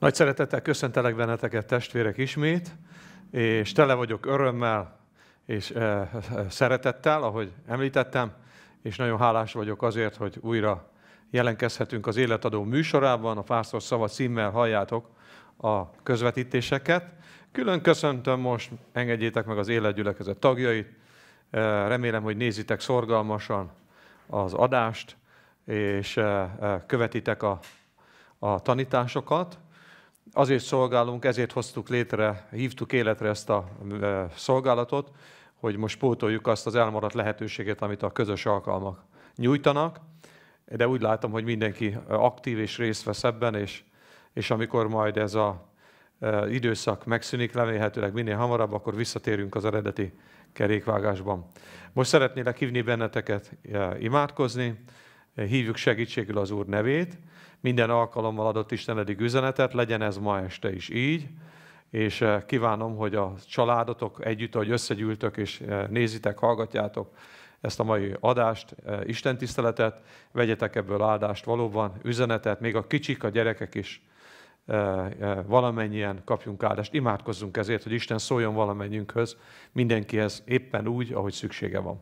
Nagy szeretettel köszöntelek benneteket, testvérek ismét, és tele vagyok örömmel és e, szeretettel, ahogy említettem, és nagyon hálás vagyok azért, hogy újra jelenkezhetünk az Életadó műsorában, a Pásztor Szava címmel halljátok a közvetítéseket. Külön köszöntöm most, engedjétek meg az életgyülekezet tagjait, remélem, hogy nézitek szorgalmasan az adást, és követitek a, a tanításokat, azért szolgálunk, ezért hoztuk létre, hívtuk életre ezt a szolgálatot, hogy most pótoljuk azt az elmaradt lehetőséget, amit a közös alkalmak nyújtanak, de úgy látom, hogy mindenki aktív és részt vesz ebben, és, és amikor majd ez a időszak megszűnik, remélhetőleg minél hamarabb, akkor visszatérünk az eredeti kerékvágásban. Most szeretnélek hívni benneteket imádkozni, hívjuk segítségül az Úr nevét, minden alkalommal adott Isten eddig üzenetet, legyen ez ma este is így, és eh, kívánom, hogy a családotok együtt, ahogy összegyűltök és eh, nézitek, hallgatjátok ezt a mai adást, eh, Isten tiszteletet, vegyetek ebből áldást valóban, üzenetet, még a kicsik, a gyerekek is valamennyien kapjunk áldást. Imádkozzunk ezért, hogy Isten szóljon valamennyiünkhöz, mindenkihez éppen úgy, ahogy szüksége van.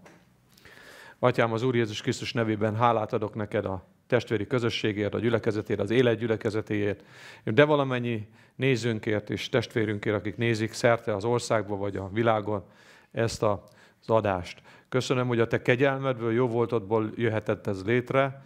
Atyám, az Úr Jézus Krisztus nevében hálát adok neked a testvéri közösségért, a gyülekezetért, az élet gyülekezetéért, de valamennyi nézőnkért és testvérünkért, akik nézik szerte az országba vagy a világon ezt az adást. Köszönöm, hogy a te kegyelmedből, jó voltodból jöhetett ez létre.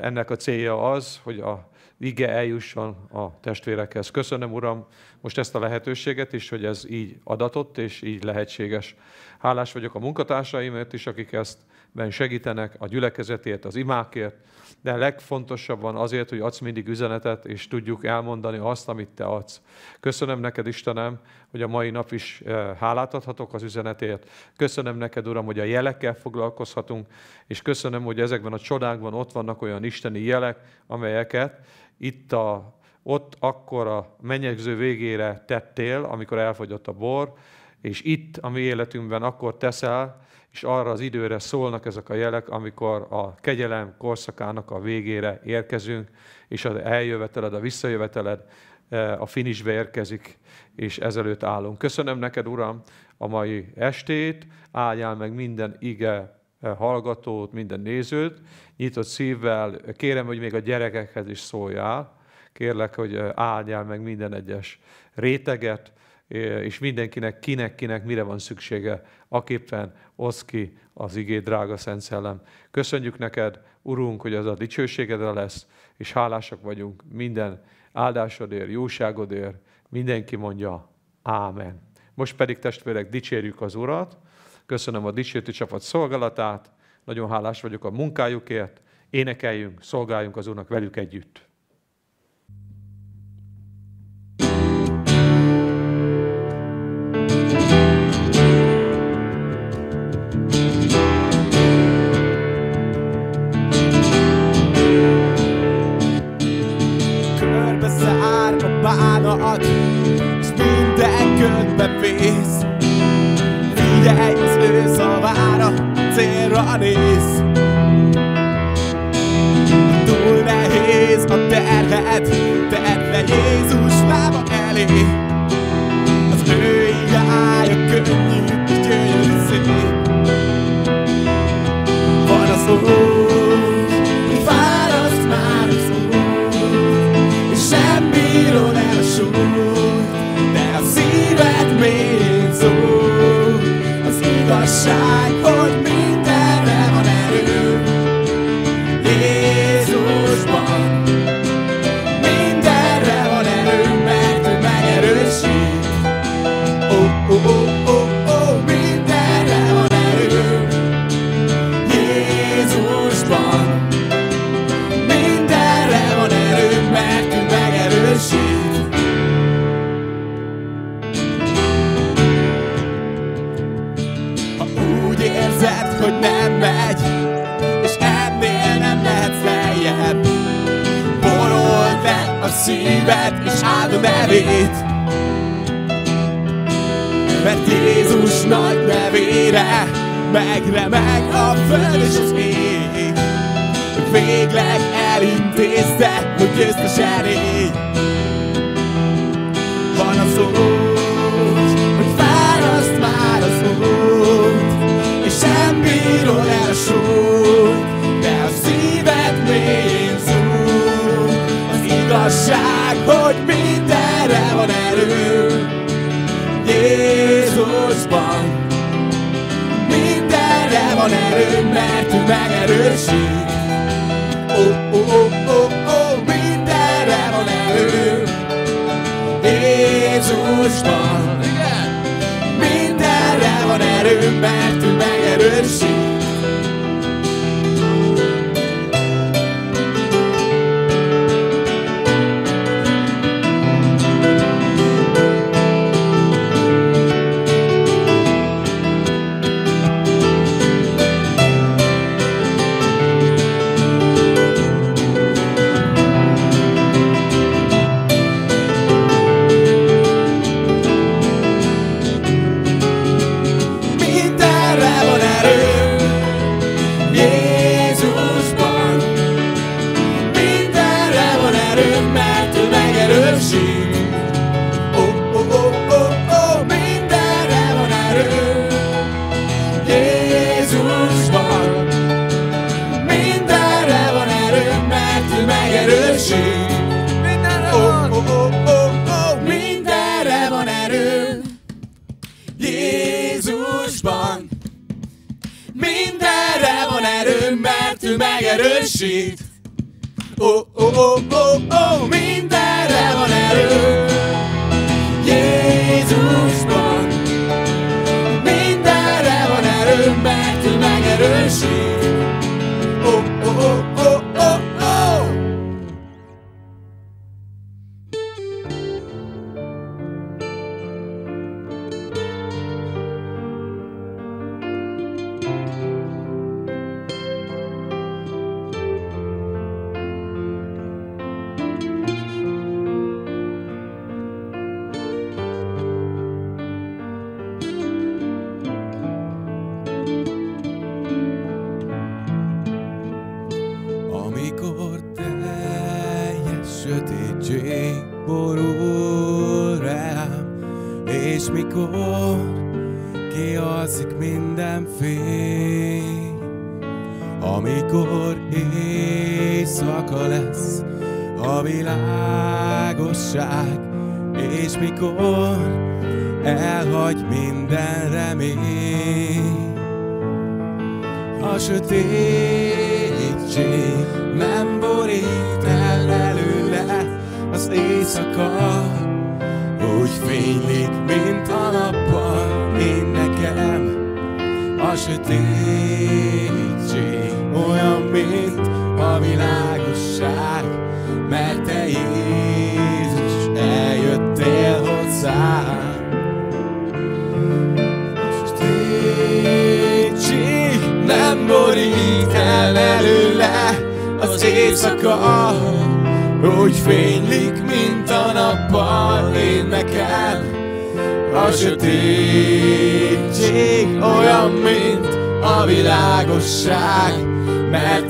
Ennek a célja az, hogy a ige eljusson a testvérekhez. Köszönöm, Uram, most ezt a lehetőséget is, hogy ez így adatott és így lehetséges. Hálás vagyok a munkatársaimért is, akik ezt ben segítenek, a gyülekezetért, az imákért, de legfontosabban azért, hogy adsz mindig üzenetet, és tudjuk elmondani azt, amit te adsz. Köszönöm neked, Istenem, hogy a mai nap is eh, hálát adhatok az üzenetért. Köszönöm neked, Uram, hogy a jelekkel foglalkozhatunk, és köszönöm, hogy ezekben a csodákban ott vannak olyan isteni jelek, amelyeket itt a, ott akkor a menyegző végére tettél, amikor elfogyott a bor, és itt a mi életünkben akkor teszel, és arra az időre szólnak ezek a jelek, amikor a kegyelem korszakának a végére érkezünk, és az eljöveteled, a visszajöveteled e, a finisbe érkezik, és ezelőtt állunk. Köszönöm neked, Uram, a mai estét, áldjál meg minden ige e, hallgatót, minden nézőt, nyitott szívvel, kérem, hogy még a gyerekekhez is szóljál, kérlek, hogy e, áldjál meg minden egyes réteget, és mindenkinek, kinek-kinek mire van szüksége, aképpen osz ki az igé, drága Szent Szellem. Köszönjük neked, Urunk, hogy ez a dicsőségedre lesz, és hálásak vagyunk minden áldásodért, jóságodért. Mindenki mondja, Ámen. Most pedig testvérek, dicsérjük az Urat. Köszönöm a dicsértő csapat szolgálatát, nagyon hálás vagyok a munkájukért. Énekeljünk, szolgáljunk az Úrnak velük együtt. see.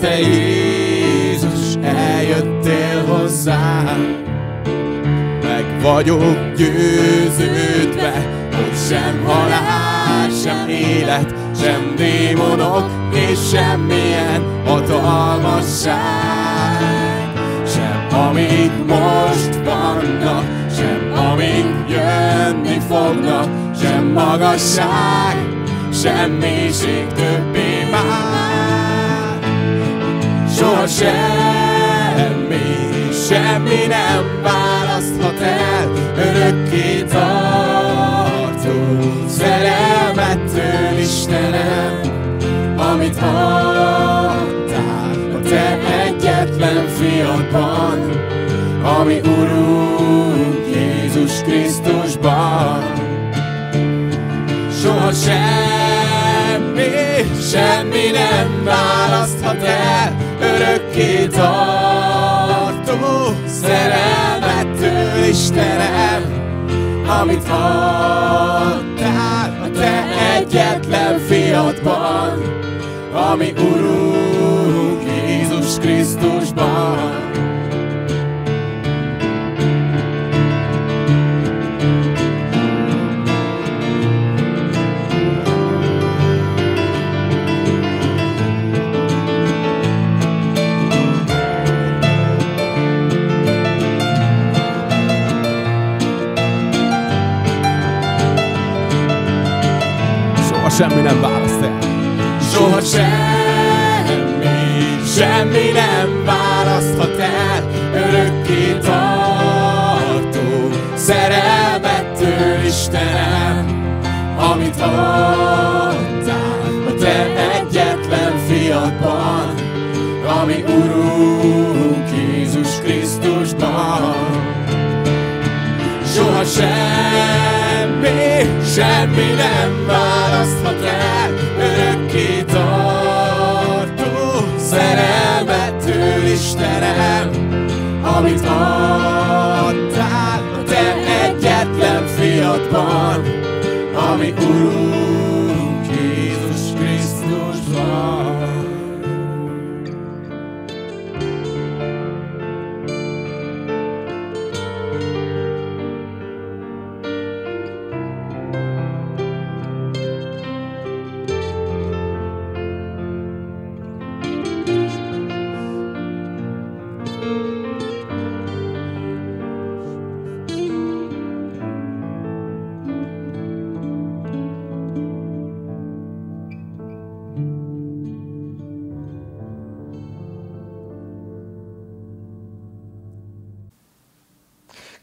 te Jézus eljöttél hozzám. Meg vagyok győződve, hogy sem halál, sem élet, sem démonok, és semmilyen hatalmasság. Sem amik most vannak, sem amik jönni fognak, sem magasság, sem mélység többé már soha semmi, semmi nem választhat el örökké tartó szerelmettől Istenem, amit adtál a te egyetlen fiadban, ami Urunk Jézus Krisztusban. Soha semmi semmi, semmi nem választhat el örökké tartó szerelmettől, Istenem, amit adtál a te egyetlen fiatban, ami Urunk Jézus Krisztusban. Semmi nem választ el. Soha semmi, semmi nem választhat el örökké tartó szerelmettől, Istenem, amit adtál a te egyetlen fiadban, ami Urunk Jézus Krisztusban. Soha semmi, egyetlen fiadban, ami Urunk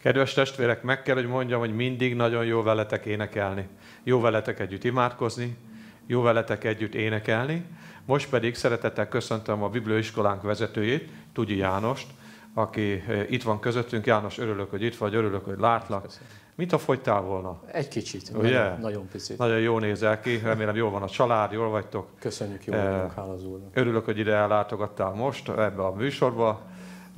Kedves testvérek, meg kell, hogy mondjam, hogy mindig nagyon jó veletek énekelni. Jó veletek együtt imádkozni, jó veletek együtt énekelni. Most pedig szeretettel köszöntöm a Bibliaiskolánk vezetőjét, Tugyi Jánost, aki eh, itt van közöttünk. János, örülök, hogy itt vagy, örülök, hogy látlak. Mint ha fogytál volna. Egy kicsit, Ugye? nagyon, nagyon picit. Nagyon jó nézel ki, remélem jól van a család, jól vagytok. Köszönjük, jó Eh, vagyunk, hála az úrnak. Örülök, hogy ide ellátogattál most ebbe a műsorba.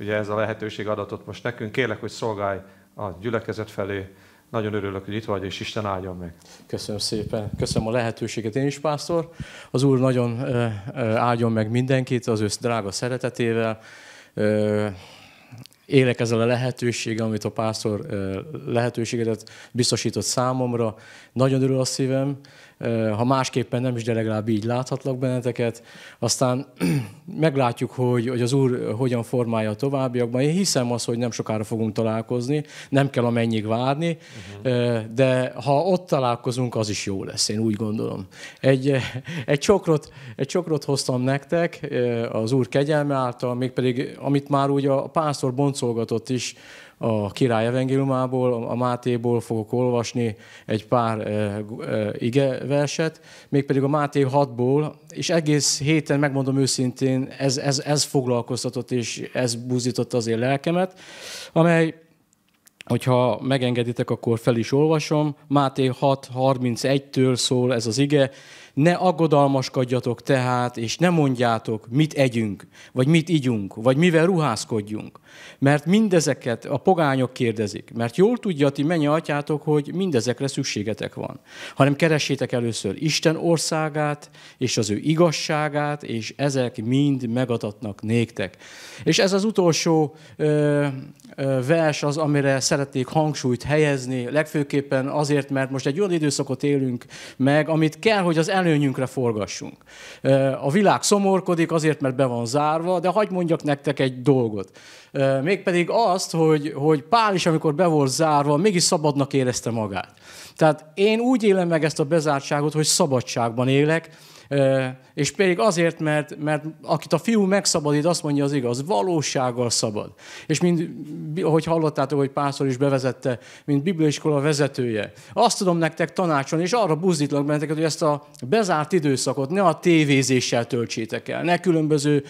Ugye ez a lehetőség adatot most nekünk. Kérlek, hogy szolgálj a gyülekezet felé. Nagyon örülök, hogy itt vagy, és Isten áldjon meg. Köszönöm szépen. Köszönöm a lehetőséget én is, pásztor. Az Úr nagyon áldjon meg mindenkit az ő drága szeretetével. Élek ezzel a lehetőséggel, amit a pásztor ö, lehetőséget biztosított számomra. Nagyon örül a szívem. Ha másképpen nem is, de legalább így láthatlak benneteket. Aztán meglátjuk, hogy, hogy az Úr hogyan formálja a továbbiakban. Én hiszem azt, hogy nem sokára fogunk találkozni, nem kell amennyig várni, uh-huh. de ha ott találkozunk, az is jó lesz, én úgy gondolom. Egy, egy, csokrot, egy csokrot hoztam nektek az Úr kegyelme által, mégpedig, amit már úgy a pásztor boncolgatott is, a király evangéliumából, a Mátéból fogok olvasni egy pár e, e, ige verset, mégpedig a Máté 6-ból, és egész héten, megmondom őszintén, ez, ez, ez foglalkoztatott, és ez buzdította az én lelkemet, amely Hogyha megengeditek, akkor fel is olvasom. Máté 6.31-től szól ez az ige. Ne aggodalmaskodjatok tehát, és ne mondjátok, mit együnk, vagy mit igyunk, vagy mivel ruházkodjunk. Mert mindezeket a pogányok kérdezik. Mert jól tudja ti mennyi atyátok, hogy mindezekre szükségetek van. Hanem keressétek először Isten országát, és az ő igazságát, és ezek mind megadatnak néktek. És ez az utolsó ö, ö, vers az, amire szeretnék hangsúlyt helyezni, legfőképpen azért, mert most egy olyan időszakot élünk meg, amit kell, hogy az előnyünkre forgassunk. A világ szomorkodik azért, mert be van zárva, de hagyd mondjak nektek egy dolgot. Mégpedig azt, hogy, hogy Pál is, amikor be volt zárva, mégis szabadnak érezte magát. Tehát én úgy élem meg ezt a bezártságot, hogy szabadságban élek, és pedig azért, mert, mert akit a fiú megszabadít, azt mondja az igaz, valósággal szabad. És mint, ahogy hallottátok, hogy Pászor is bevezette, mint bibliaiskola vezetője, azt tudom nektek tanácsolni, és arra buzdítlak benneteket, hogy ezt a bezárt időszakot ne a tévézéssel töltsétek el, ne különböző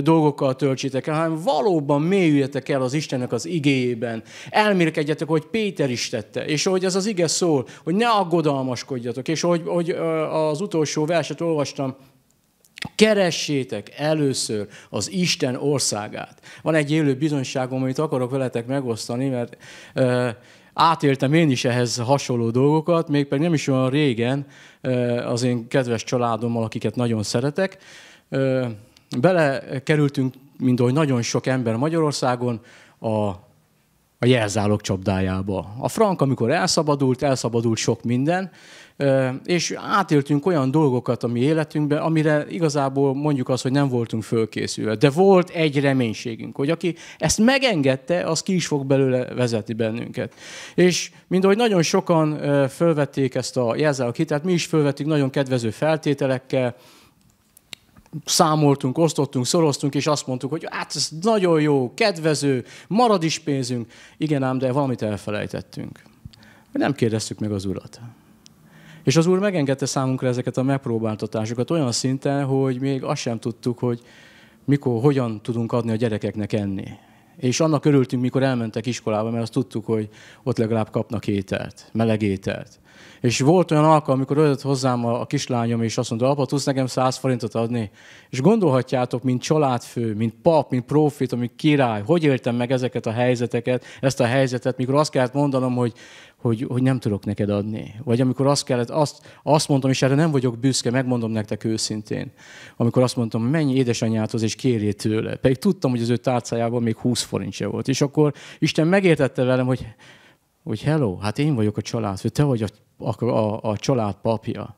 dolgokkal töltsétek el, hanem valóban mélyüljetek el az Istennek az igéjében. Elmérkedjetek, hogy Péter is tette, és hogy ez az ige szól, hogy ne aggodalmaskodjatok, és hogy, hogy az utolsó verset olvastam, Keressétek először az Isten országát. Van egy élő bizonyságom, amit akarok veletek megosztani, mert uh, átéltem én is ehhez hasonló dolgokat, mégpedig nem is olyan régen uh, az én kedves családommal, akiket nagyon szeretek. Uh, belekerültünk, mint ahogy nagyon sok ember Magyarországon, a a jelzálog csapdájába. A frank, amikor elszabadult, elszabadult sok minden, és átéltünk olyan dolgokat a mi életünkben, amire igazából mondjuk azt, hogy nem voltunk fölkészülve. De volt egy reménységünk, hogy aki ezt megengedte, az ki is fog belőle vezetni bennünket. És mind ahogy nagyon sokan fölvették ezt a jelzálog hitelt, mi is fölvettük nagyon kedvező feltételekkel, számoltunk, osztottunk, szoroztunk, és azt mondtuk, hogy hát ez nagyon jó, kedvező, marad is pénzünk. Igen ám, de valamit elfelejtettünk. Nem kérdeztük meg az urat. És az úr megengedte számunkra ezeket a megpróbáltatásokat olyan szinten, hogy még azt sem tudtuk, hogy mikor, hogyan tudunk adni a gyerekeknek enni. És annak örültünk, mikor elmentek iskolába, mert azt tudtuk, hogy ott legalább kapnak ételt, meleg ételt. És volt olyan alkalom, amikor ölt hozzám a, a kislányom, és azt mondta, apa, tudsz nekem száz forintot adni? És gondolhatjátok, mint családfő, mint pap, mint profit, mint király, hogy éltem meg ezeket a helyzeteket, ezt a helyzetet, mikor azt kellett mondanom, hogy, hogy, hogy nem tudok neked adni. Vagy amikor azt kellett, azt, azt mondtam, és erre nem vagyok büszke, megmondom nektek őszintén. Amikor azt mondtam, mennyi édesanyjáthoz és kérjé tőle. Pedig tudtam, hogy az ő tárcájában még 20 forintja volt. És akkor Isten megértette velem, hogy hogy hello, hát én vagyok a család, te vagy a, a, a, a család papja.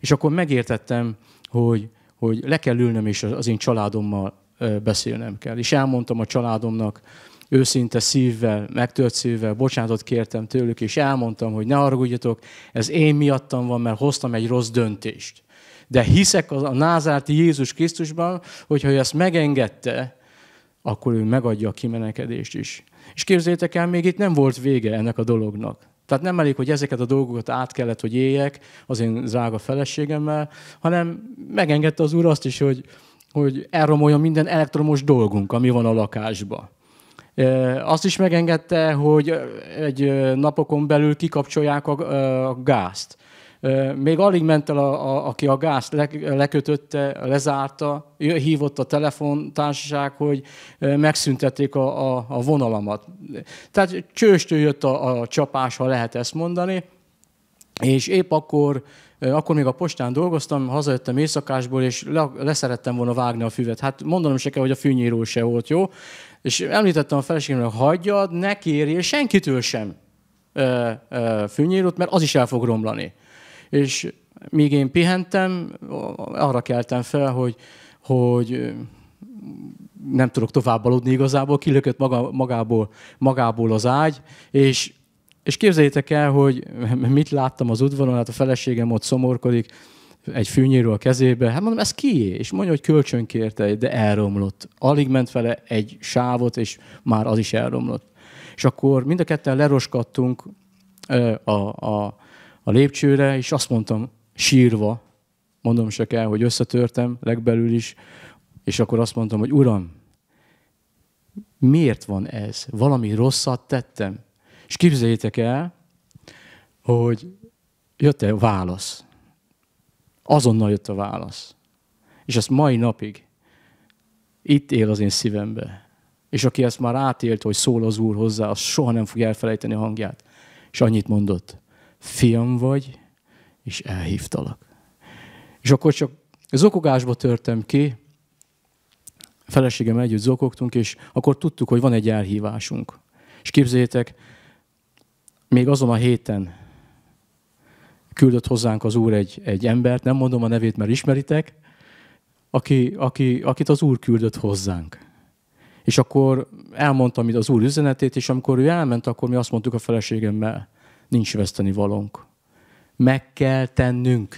És akkor megértettem, hogy, hogy le kell ülnöm, és az én családommal beszélnem kell. És elmondtam a családomnak, őszinte szívvel, megtört szívvel, bocsánatot kértem tőlük, és elmondtam, hogy ne haragudjatok, ez én miattam van, mert hoztam egy rossz döntést. De hiszek a názárti Jézus Krisztusban, hogyha ő ezt megengedte, akkor ő megadja a kimenekedést is. És képzeljétek el, még itt nem volt vége ennek a dolognak. Tehát nem elég, hogy ezeket a dolgokat át kellett, hogy éljek az én drága feleségemmel, hanem megengedte az úr azt is, hogy, hogy elromoljon minden elektromos dolgunk, ami van a lakásba. Azt is megengedte, hogy egy napokon belül kikapcsolják a, a gázt. Még alig ment el, a, a, aki a gázt le, lekötötte, lezárta, hívott a telefontársaság, hogy megszüntették a, a, a vonalamat. Tehát csőstől jött a, a csapás, ha lehet ezt mondani, és épp akkor akkor még a postán dolgoztam, hazajöttem éjszakásból, és le, leszerettem volna vágni a füvet. Hát mondanom se kell, hogy a fűnyíró se volt jó. És említettem a feleségemnek, hagyjad, ne kérjél senkitől sem fűnyírót, mert az is el fog romlani. És míg én pihentem, arra keltem fel, hogy, hogy nem tudok tovább aludni igazából, kilökött maga, magából, magából az ágy, és, és képzeljétek el, hogy mit láttam az udvaron, hát a feleségem ott szomorkodik, egy fűnyíró a kezébe, hát mondom, ez kié? És mondja, hogy kölcsön kérte, de elromlott. Alig ment vele egy sávot, és már az is elromlott. És akkor mind a ketten leroskadtunk a, a, a lépcsőre, és azt mondtam, sírva, mondom se kell, hogy összetörtem legbelül is, és akkor azt mondtam, hogy Uram, miért van ez? Valami rosszat tettem? És képzeljétek el, hogy jött a válasz. Azonnal jött a válasz. És ezt mai napig itt él az én szívembe. És aki ezt már átélt, hogy szól az Úr hozzá, az soha nem fog elfelejteni a hangját. És annyit mondott, fiam vagy, és elhívtalak. És akkor csak zokogásba törtem ki, feleségem együtt zokogtunk, és akkor tudtuk, hogy van egy elhívásunk. És képzeljétek, még azon a héten küldött hozzánk az Úr egy, egy embert, nem mondom a nevét, mert ismeritek, aki, aki, akit az Úr küldött hozzánk. És akkor elmondtam az Úr üzenetét, és amikor ő elment, akkor mi azt mondtuk a feleségemmel, nincs veszteni valónk. Meg kell tennünk.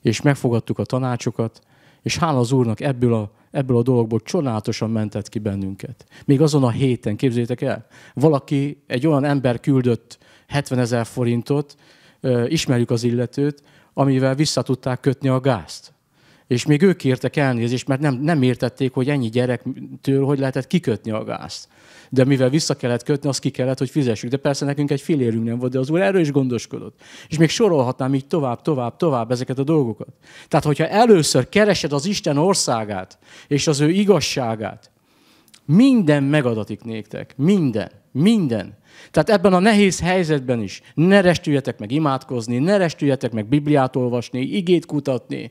És megfogadtuk a tanácsokat, és hála az Úrnak ebből a, ebből a dologból csodálatosan mentett ki bennünket. Még azon a héten, képzétek el, valaki, egy olyan ember küldött 70 ezer forintot, ismerjük az illetőt, amivel vissza tudták kötni a gázt. És még ők kértek elnézést, mert nem, nem értették, hogy ennyi gyerektől hogy lehetett kikötni a gázt de mivel vissza kellett kötni, az ki kellett, hogy fizessük. De persze nekünk egy filérünk nem volt, de az úr erről is gondoskodott. És még sorolhatnám így tovább, tovább, tovább ezeket a dolgokat. Tehát, hogyha először keresed az Isten országát és az ő igazságát, minden megadatik néktek. Minden. Minden. Tehát ebben a nehéz helyzetben is ne restüljetek meg imádkozni, ne restüljetek meg Bibliát olvasni, igét kutatni.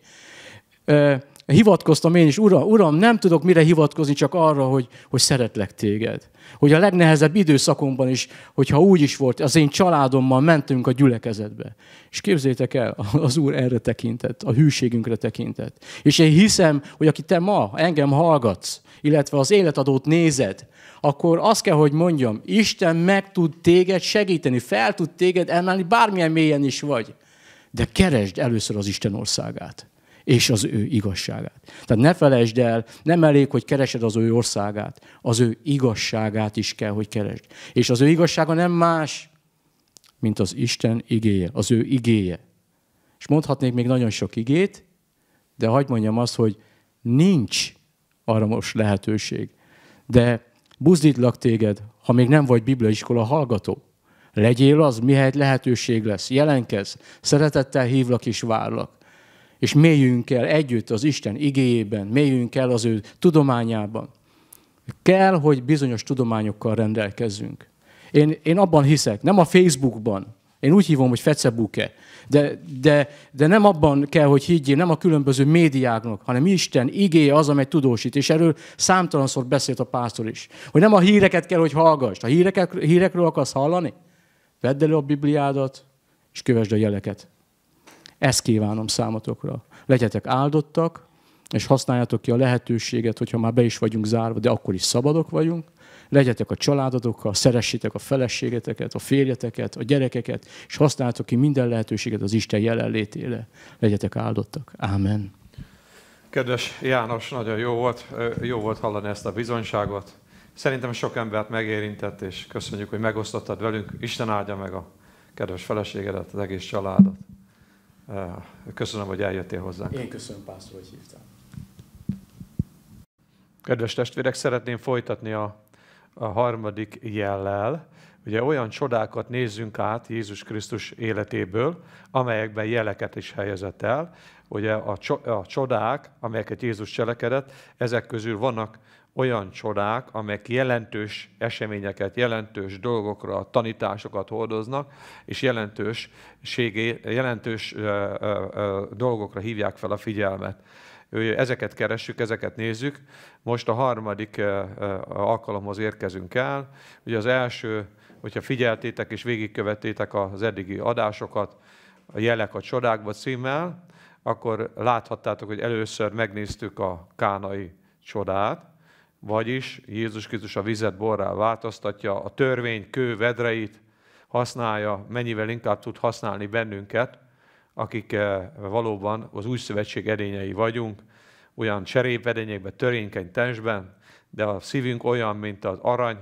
Hivatkoztam én is, uram, uram, nem tudok mire hivatkozni, csak arra, hogy, hogy szeretlek téged. Hogy a legnehezebb időszakomban is, hogyha úgy is volt, az én családommal mentünk a gyülekezetbe. És képzétek el, az Úr erre tekintett, a hűségünkre tekintett. És én hiszem, hogy aki te ma engem hallgatsz, illetve az életadót nézed, akkor azt kell, hogy mondjam, Isten meg tud téged segíteni, fel tud téged emelni, bármilyen mélyen is vagy. De keresd először az Isten országát és az ő igazságát. Tehát ne felejtsd el, nem elég, hogy keresed az ő országát, az ő igazságát is kell, hogy keresd. És az ő igazsága nem más, mint az Isten igéje, az ő igéje. És mondhatnék még nagyon sok igét, de hagyd mondjam azt, hogy nincs arra most lehetőség. De buzdítlak téged, ha még nem vagy bibliaiskola hallgató. Legyél az, mihelyt lehetőség lesz. Jelenkezz, szeretettel hívlak és várlak. És mélyünk el együtt az Isten igéjében, mélyünk el az ő tudományában. Kell, hogy bizonyos tudományokkal rendelkezzünk. Én, én abban hiszek, nem a Facebookban, én úgy hívom, hogy fecebuke. De, de, de nem abban kell, hogy higgyél, nem a különböző médiáknak, hanem Isten igéje az, amely tudósít. És erről számtalanszor beszélt a pásztor is. Hogy nem a híreket kell, hogy hallgass. Ha híreket, hírekről akarsz hallani, vedd elő a Bibliádat, és kövesd a jeleket. Ezt kívánom számotokra. Legyetek áldottak, és használjátok ki a lehetőséget, hogyha már be is vagyunk zárva, de akkor is szabadok vagyunk, legyetek a családotokkal, szeressétek a feleségeteket, a férjeteket, a gyerekeket, és használjátok ki minden lehetőséget az Isten jelenlétére. Legyetek áldottak. Ámen. Kedves János, nagyon jó volt, jó volt hallani ezt a bizonyságot. Szerintem sok embert megérintett, és köszönjük, hogy megosztottad velünk. Isten áldja meg a kedves feleségedet, az egész családot. Köszönöm, hogy eljöttél hozzánk. Én köszönöm, pásztor, hogy hívtál. Kedves testvérek, szeretném folytatni a a harmadik jellel. Ugye olyan csodákat nézzünk át Jézus Krisztus életéből, amelyekben jeleket is helyezett el. Ugye a csodák, amelyeket Jézus cselekedett, ezek közül vannak olyan csodák, amelyek jelentős eseményeket, jelentős dolgokra, tanításokat hordoznak, és jelentős, jelentős dolgokra hívják fel a figyelmet ezeket keressük, ezeket nézzük. Most a harmadik alkalomhoz érkezünk el. Ugye az első, hogyha figyeltétek és végigkövettétek az eddigi adásokat, a jelek a csodákba címmel, akkor láthattátok, hogy először megnéztük a kánai csodát, vagyis Jézus Krisztus a vizet borrá változtatja, a törvény kő vedreit használja, mennyivel inkább tud használni bennünket, akik eh, valóban az új szövetség edényei vagyunk, olyan cserépedényekben, törénkeny testben, de a szívünk olyan, mint az arany,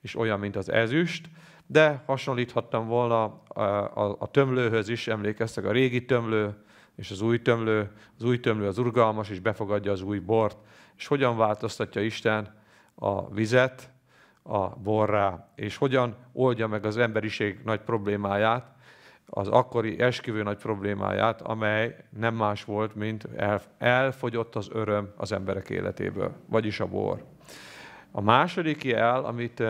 és olyan, mint az ezüst, de hasonlíthattam volna a, a, a tömlőhöz is, emlékeztek, a régi tömlő és az új tömlő. Az új tömlő az urgalmas, és befogadja az új bort. És hogyan változtatja Isten a vizet a borrá, és hogyan oldja meg az emberiség nagy problémáját, az akkori esküvő nagy problémáját, amely nem más volt, mint elfogyott az öröm az emberek életéből, vagyis a bor. A második jel, amit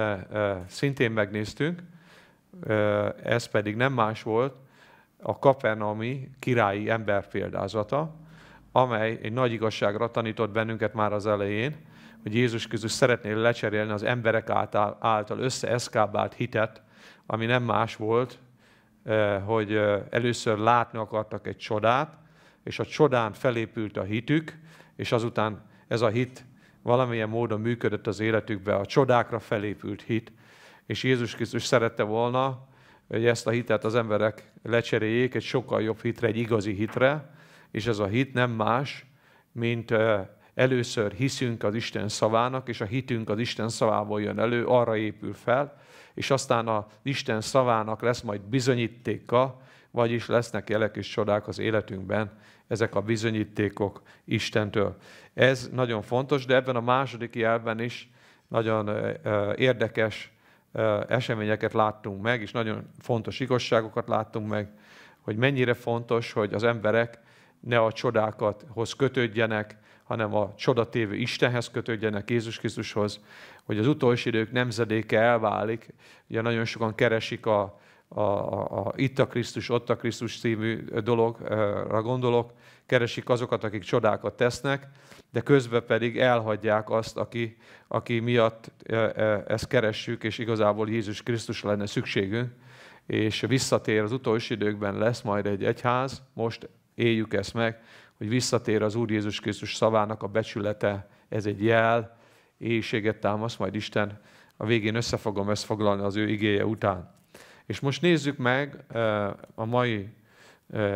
szintén megnéztünk, ez pedig nem más volt, a kapernaumi királyi ember példázata, amely egy nagy igazságra tanított bennünket már az elején, hogy Jézus Krisztus szeretné lecserélni az emberek által, által összeeszkábált hitet, ami nem más volt, hogy először látni akartak egy csodát, és a csodán felépült a hitük, és azután ez a hit valamilyen módon működött az életükbe, a csodákra felépült hit, és Jézus Krisztus szerette volna, hogy ezt a hitet az emberek lecseréljék egy sokkal jobb hitre, egy igazi hitre, és ez a hit nem más, mint először hiszünk az Isten szavának, és a hitünk az Isten szavából jön elő, arra épül fel, és aztán az Isten szavának lesz majd bizonyítéka, vagyis lesznek jelek és csodák az életünkben, ezek a bizonyítékok Istentől. Ez nagyon fontos, de ebben a második jelben is nagyon érdekes eseményeket láttunk meg, és nagyon fontos igazságokat láttunk meg, hogy mennyire fontos, hogy az emberek ne a csodákat hoz kötődjenek, hanem a csodatévő Istenhez kötődjenek, Jézus Krisztushoz, hogy az utolsó idők nemzedéke elválik. Ugye nagyon sokan keresik a, a, a, a Itt a Krisztus, Ott a Krisztus című dologra gondolok, keresik azokat, akik csodákat tesznek, de közben pedig elhagyják azt, aki, aki miatt e, e, ezt keressük, és igazából Jézus Krisztus lenne szükségünk, és visszatér az utolsó időkben lesz majd egy egyház, most éljük ezt meg, hogy visszatér az Úr Jézus Krisztus szavának a becsülete, ez egy jel, éjséget támasz, majd Isten a végén össze fogom ezt foglalni az ő igéje után. És most nézzük meg e, a mai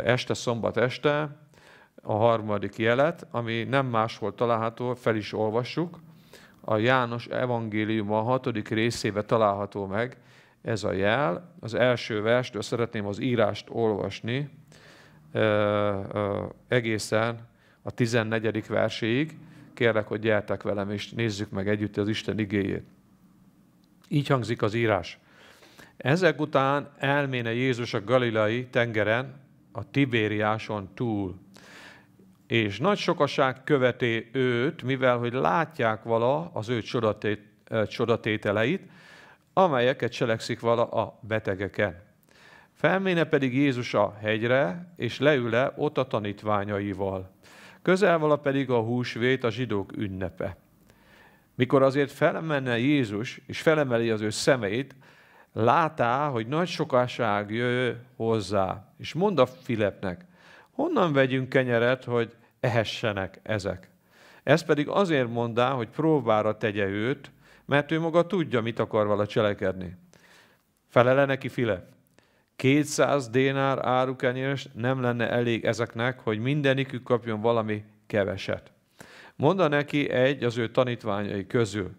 este, szombat este, a harmadik jelet, ami nem máshol található, fel is olvassuk. A János evangélium a hatodik részébe található meg ez a jel. Az első verstől szeretném az írást olvasni egészen a 14. verséig. Kérlek, hogy gyertek velem, és nézzük meg együtt az Isten igéjét. Így hangzik az írás. Ezek után elméne Jézus a Galilai tengeren, a Tibériáson túl és nagy sokaság követé őt, mivel hogy látják vala az ő csodatét, csodatételeit, amelyeket cselekszik vala a betegeken. Felméne pedig Jézus a hegyre, és leüle ott a tanítványaival. Közel vala pedig a húsvét, a zsidók ünnepe. Mikor azért felemenne Jézus, és felemeli az ő szemeit, látá, hogy nagy sokaság jöjj hozzá, és mond a Filepnek, honnan vegyünk kenyeret, hogy ehessenek ezek. Ez pedig azért mondá, hogy próbára tegye őt, mert ő maga tudja, mit akar vala cselekedni. Felele neki Filip. 200 dénár árukenyéres nem lenne elég ezeknek, hogy mindenikük kapjon valami keveset. Monda neki egy az ő tanítványai közül.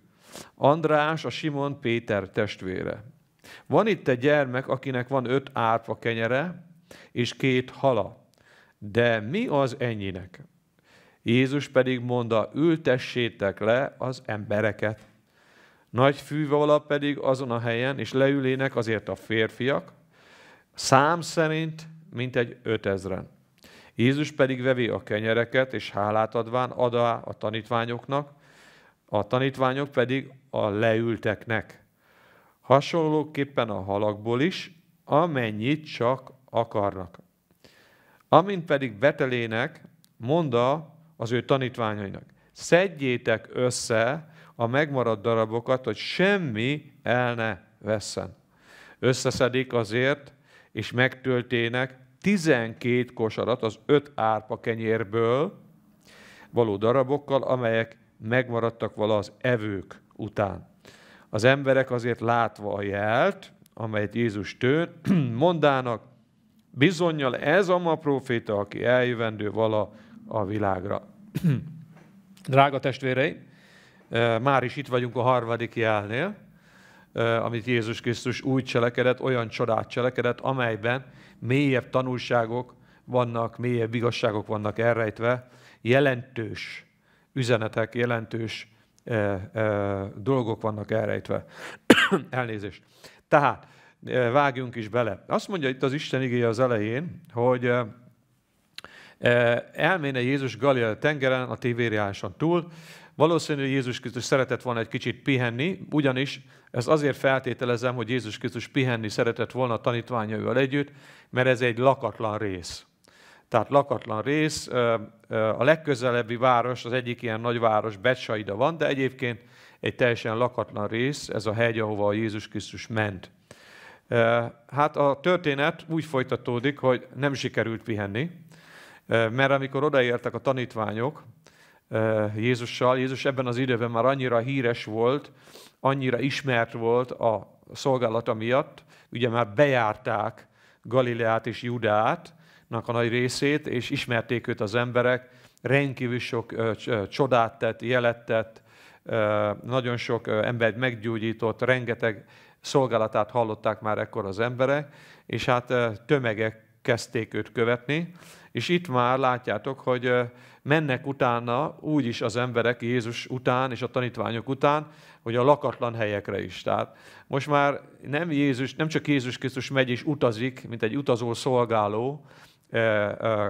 András, a Simon Péter testvére. Van itt egy gyermek, akinek van öt árpa kenyere és két hala. De mi az ennyinek? Jézus pedig mondta, ültessétek le az embereket. Nagy fűvala pedig azon a helyen, és leülének azért a férfiak, szám szerint mint egy ötezren. Jézus pedig vevé a kenyereket, és hálát adván adá a tanítványoknak, a tanítványok pedig a leülteknek. Hasonlóképpen a halakból is, amennyit csak akarnak. Amint pedig betelének, mondta az ő tanítványainak. Szedjétek össze a megmaradt darabokat, hogy semmi el ne vesszen. Összeszedik azért, és megtöltének 12 kosarat az öt árpa kenyérből való darabokkal, amelyek megmaradtak vala az evők után. Az emberek azért látva a jelt, amelyet Jézus tőn, mondának, bizonyal ez a ma proféta, aki eljövendő vala a világra. Drága testvérei, már is itt vagyunk a harmadik jelnél, amit Jézus Krisztus úgy cselekedett, olyan csodát cselekedett, amelyben mélyebb tanulságok vannak, mélyebb igazságok vannak elrejtve, jelentős üzenetek, jelentős dolgok vannak elrejtve. Elnézést. Tehát, vágjunk is bele. Azt mondja itt az Isten igéje az elején, hogy elméne Jézus Galilea tengeren, a Tibériáson túl. Valószínű, hogy Jézus Krisztus szeretett volna egy kicsit pihenni, ugyanis ezt azért feltételezem, hogy Jézus Krisztus pihenni szeretett volna a tanítványaival együtt, mert ez egy lakatlan rész. Tehát lakatlan rész, a legközelebbi város, az egyik ilyen nagyváros Betsaida van, de egyébként egy teljesen lakatlan rész, ez a hegy, ahova Jézus Krisztus ment. Hát a történet úgy folytatódik, hogy nem sikerült pihenni, mert amikor odaértek a tanítványok Jézussal, Jézus ebben az időben már annyira híres volt, annyira ismert volt a szolgálata miatt, ugye már bejárták Galileát és Judát, a nagy részét, és ismerték őt az emberek, rendkívül sok csodát tett, jelet tett, nagyon sok embert meggyógyított, rengeteg szolgálatát hallották már ekkor az emberek, és hát tömegek kezdték őt követni, és itt már látjátok, hogy mennek utána úgy is az emberek Jézus után és a tanítványok után, hogy a lakatlan helyekre is. Tehát most már nem, Jézus, nem csak Jézus Krisztus megy és utazik, mint egy utazó szolgáló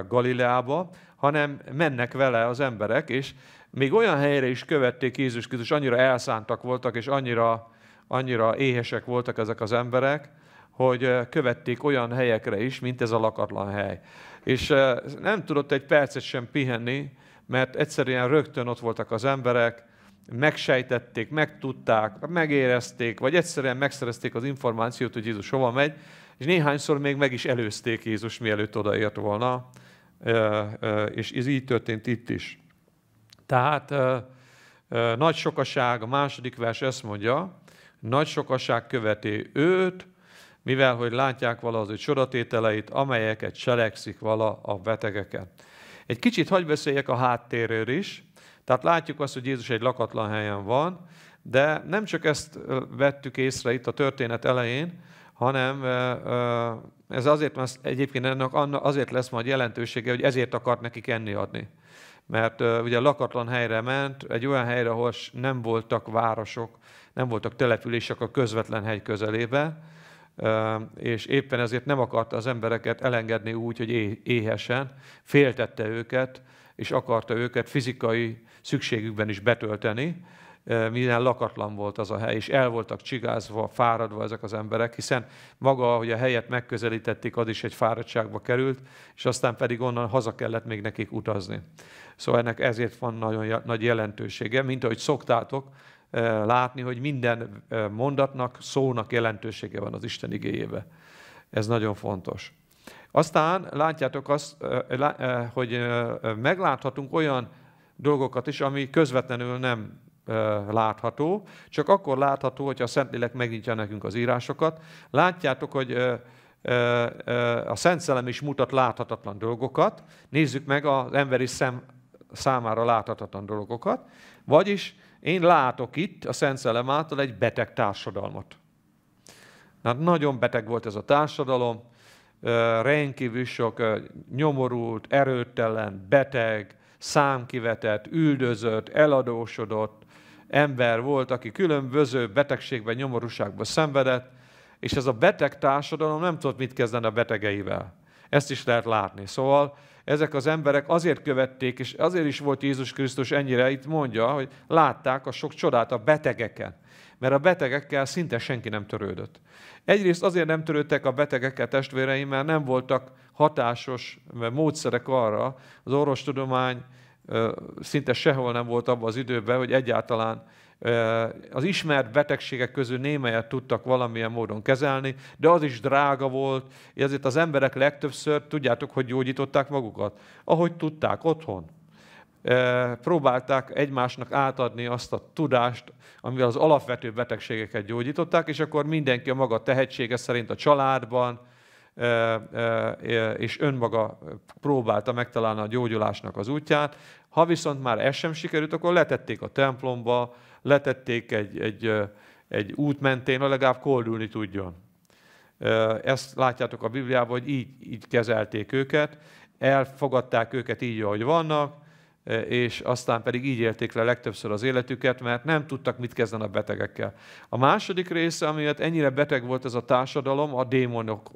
Galileába, hanem mennek vele az emberek, és még olyan helyre is követték Jézus Krisztus, annyira elszántak voltak, és annyira, annyira éhesek voltak ezek az emberek, hogy követték olyan helyekre is, mint ez a lakatlan hely. És nem tudott egy percet sem pihenni, mert egyszerűen rögtön ott voltak az emberek, megsejtették, megtudták, megérezték, vagy egyszerűen megszerezték az információt, hogy Jézus hova megy, és néhányszor még meg is előzték Jézus, mielőtt odaért volna, és ez így történt itt is. Tehát nagy sokaság, a második vers ezt mondja, nagy sokaság követi őt, mivel hogy látják vala az ő csodatételeit, amelyeket cselekszik vala a betegeken. Egy kicsit hagy beszéljek a háttérről is. Tehát látjuk azt, hogy Jézus egy lakatlan helyen van, de nem csak ezt vettük észre itt a történet elején, hanem ez azért, mert egyébként ennek azért lesz majd jelentősége, hogy ezért akart nekik enni adni. Mert ugye lakatlan helyre ment, egy olyan helyre, ahol nem voltak városok, nem voltak települések a közvetlen hegy közelébe, és éppen ezért nem akarta az embereket elengedni úgy, hogy éhesen, féltette őket, és akarta őket fizikai szükségükben is betölteni, minden lakatlan volt az a hely, és el voltak csigázva, fáradva ezek az emberek, hiszen maga, hogy a helyet megközelítették, az is egy fáradtságba került, és aztán pedig onnan haza kellett még nekik utazni. Szóval ennek ezért van nagyon nagy jelentősége, mint ahogy szoktátok, látni, hogy minden mondatnak, szónak jelentősége van az Isten igéjébe. Ez nagyon fontos. Aztán látjátok azt, hogy megláthatunk olyan dolgokat is, ami közvetlenül nem látható, csak akkor látható, hogyha a Szentlélek megnyitja nekünk az írásokat. Látjátok, hogy a Szent Szellem is mutat láthatatlan dolgokat. Nézzük meg az emberi szem számára láthatatlan dolgokat. Vagyis én látok itt a Szent Szellem által egy beteg társadalmat. Hát nagyon beteg volt ez a társadalom, rendkívül sok nyomorult, erőtelen, beteg, számkivetett, üldözött, eladósodott ember volt, aki különböző betegségben, nyomorúságban szenvedett, és ez a beteg társadalom nem tudott mit kezdeni a betegeivel. Ezt is lehet látni. Szóval ezek az emberek azért követték, és azért is volt Jézus Krisztus ennyire, itt mondja, hogy látták a sok csodát a betegeken. Mert a betegekkel szinte senki nem törődött. Egyrészt azért nem törődtek a betegekkel testvéreim, mert nem voltak hatásos módszerek arra, az orvostudomány szinte sehol nem volt abban az időben, hogy egyáltalán az ismert betegségek közül némelyet tudtak valamilyen módon kezelni, de az is drága volt, ezért az emberek legtöbbször, tudjátok, hogy gyógyították magukat? Ahogy tudták, otthon. Próbálták egymásnak átadni azt a tudást, amivel az alapvető betegségeket gyógyították, és akkor mindenki a maga tehetsége szerint a családban, és önmaga próbálta megtalálni a gyógyulásnak az útját. Ha viszont már ez sem sikerült, akkor letették a templomba, letették egy, egy, egy út mentén, legalább koldulni tudjon. Ezt látjátok a Bibliában, hogy így, így kezelték őket, elfogadták őket így, ahogy vannak, és aztán pedig így élték le legtöbbször az életüket, mert nem tudtak mit kezdeni a betegekkel. A második része, amiatt ennyire beteg volt ez a társadalom, a démonok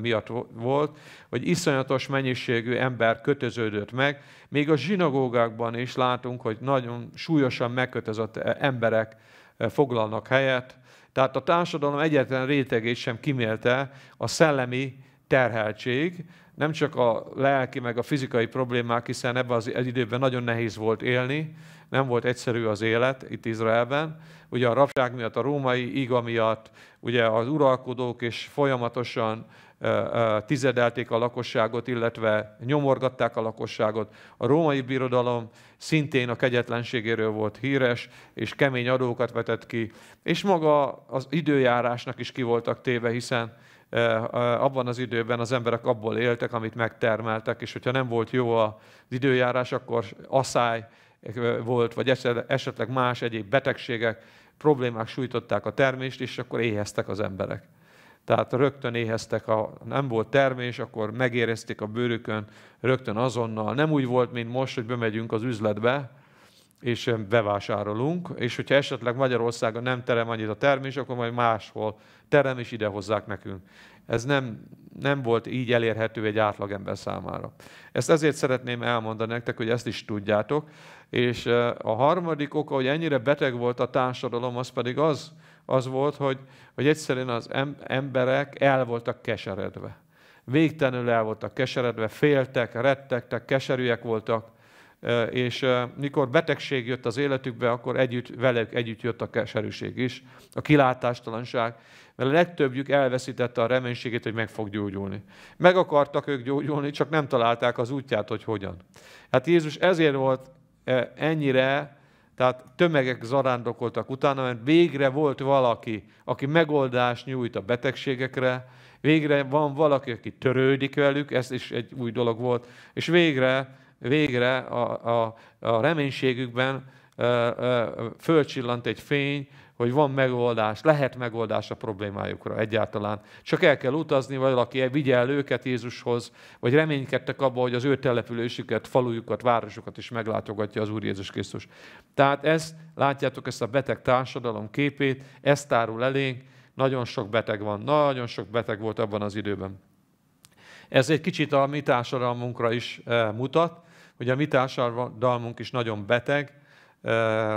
miatt volt, hogy iszonyatos mennyiségű ember kötöződött meg. Még a zsinagógákban is látunk, hogy nagyon súlyosan megkötözött emberek foglalnak helyet. Tehát a társadalom egyetlen rétegét sem kimélte a szellemi terheltség, nem csak a lelki, meg a fizikai problémák, hiszen ebben az időben nagyon nehéz volt élni, nem volt egyszerű az élet itt Izraelben. Ugye a rabság miatt, a római iga miatt, ugye az uralkodók és folyamatosan tizedelték a lakosságot, illetve nyomorgatták a lakosságot. A római birodalom szintén a kegyetlenségéről volt híres, és kemény adókat vetett ki, és maga az időjárásnak is ki voltak téve, hiszen abban az időben az emberek abból éltek, amit megtermeltek, és hogyha nem volt jó az időjárás, akkor asszály volt, vagy esetleg más egyéb betegségek, problémák sújtották a termést, és akkor éheztek az emberek. Tehát rögtön éheztek, ha nem volt termés, akkor megérezték a bőrükön rögtön azonnal. Nem úgy volt, mint most, hogy bemegyünk az üzletbe, és bevásárolunk, és hogyha esetleg Magyarországon nem terem annyit a termés, akkor majd máshol terem, és ide hozzák nekünk. Ez nem, nem volt így elérhető egy átlagember számára. Ezt ezért szeretném elmondani nektek, hogy ezt is tudjátok. És a harmadik oka, hogy ennyire beteg volt a társadalom, az pedig az az volt, hogy, hogy egyszerűen az emberek el voltak keseredve. Végtelenül el voltak keseredve, féltek, rettegtek, keserűek voltak, és mikor betegség jött az életükbe, akkor együtt, velük együtt jött a keserűség is, a kilátástalanság, mert a legtöbbjük elveszítette a reménységét, hogy meg fog gyógyulni. Meg akartak ők gyógyulni, csak nem találták az útját, hogy hogyan. Hát Jézus ezért volt ennyire, tehát tömegek zarándokoltak utána, mert végre volt valaki, aki megoldást nyújt a betegségekre, végre van valaki, aki törődik velük, ez is egy új dolog volt, és végre végre a, a, a reménységükben fölcsillant egy fény, hogy van megoldás, lehet megoldás a problémájukra egyáltalán. Csak el kell utazni, valaki vigye el őket Jézushoz, vagy reménykedtek abba, hogy az ő településüket, falujukat, városokat is meglátogatja az Úr Jézus Krisztus. Tehát ezt, látjátok ezt a beteg társadalom képét, ezt tárul elénk, nagyon sok beteg van, nagyon sok beteg volt abban az időben. Ez egy kicsit a mi társadalmunkra is mutat, hogy a mi társadalmunk is nagyon beteg,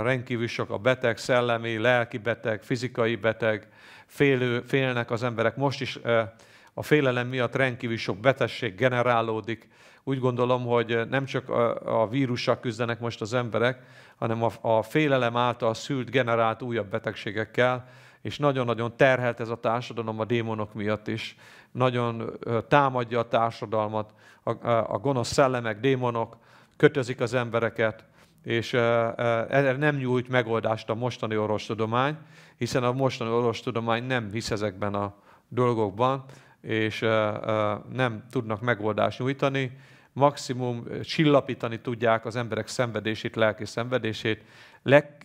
rendkívül sok a beteg, szellemi, lelki beteg, fizikai beteg, félő, félnek az emberek. Most is a félelem miatt rendkívül sok betegség generálódik. Úgy gondolom, hogy nem csak a vírussal küzdenek most az emberek, hanem a, a félelem által szült, generált újabb betegségekkel, és nagyon-nagyon terhelt ez a társadalom a démonok miatt is. Nagyon támadja a társadalmat, a, a gonosz szellemek, démonok, kötözik az embereket, és erre nem nyújt megoldást a mostani orvostudomány, hiszen a mostani orvostudomány nem hisz ezekben a dolgokban, és nem tudnak megoldást nyújtani. Maximum csillapítani tudják az emberek szenvedését, lelki szenvedését,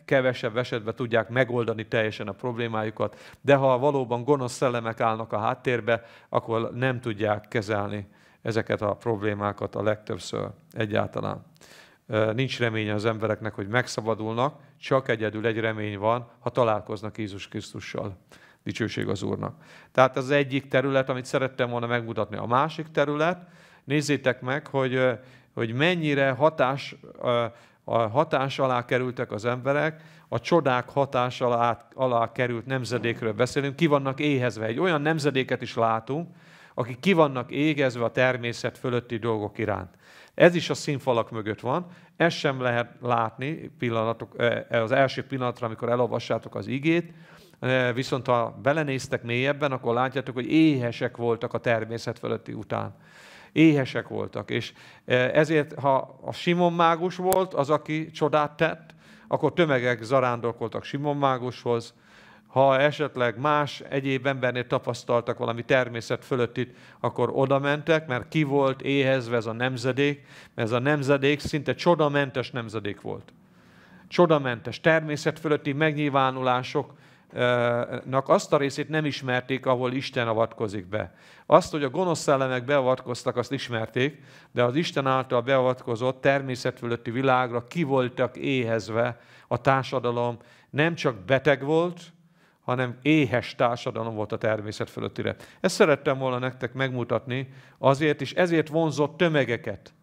legkevesebb esetben tudják megoldani teljesen a problémájukat, de ha valóban gonosz szellemek állnak a háttérbe, akkor nem tudják kezelni ezeket a problémákat a legtöbbször egyáltalán. Nincs reménye az embereknek, hogy megszabadulnak, csak egyedül egy remény van, ha találkoznak Jézus Krisztussal. Dicsőség az Úrnak. Tehát ez az egyik terület, amit szerettem volna megmutatni. A másik terület, nézzétek meg, hogy, hogy mennyire hatás, a hatás alá kerültek az emberek, a csodák hatás alá, alá került nemzedékről beszélünk, ki vannak éhezve. Egy olyan nemzedéket is látunk, akik ki vannak égezve a természet fölötti dolgok iránt. Ez is a színfalak mögött van, ezt sem lehet látni pillanatok, e, e, az első pillanatra, amikor elolvassátok az igét, e, viszont ha belenéztek mélyebben, akkor látjátok, hogy éhesek voltak a természet fölötti után. Éhesek voltak, és ezért, ha a Simon mágus volt, az, aki csodát tett, akkor tömegek zarándolkoltak Simon mágushoz, ha esetleg más egyéb embernél tapasztaltak valami természet fölöttit, akkor oda mentek, mert ki volt éhezve ez a nemzedék, mert ez a nemzedék szinte csodamentes nemzedék volt. Csodamentes, természet fölötti megnyilvánulások, azt a részét nem ismerték, ahol Isten avatkozik be. Azt, hogy a gonosz szellemek beavatkoztak, azt ismerték, de az Isten által beavatkozott természet fölötti világra ki voltak éhezve a társadalom, nem csak beteg volt, hanem éhes társadalom volt a természet fölöttire. Ezt szerettem volna nektek megmutatni, azért is, ezért vonzott tömegeket.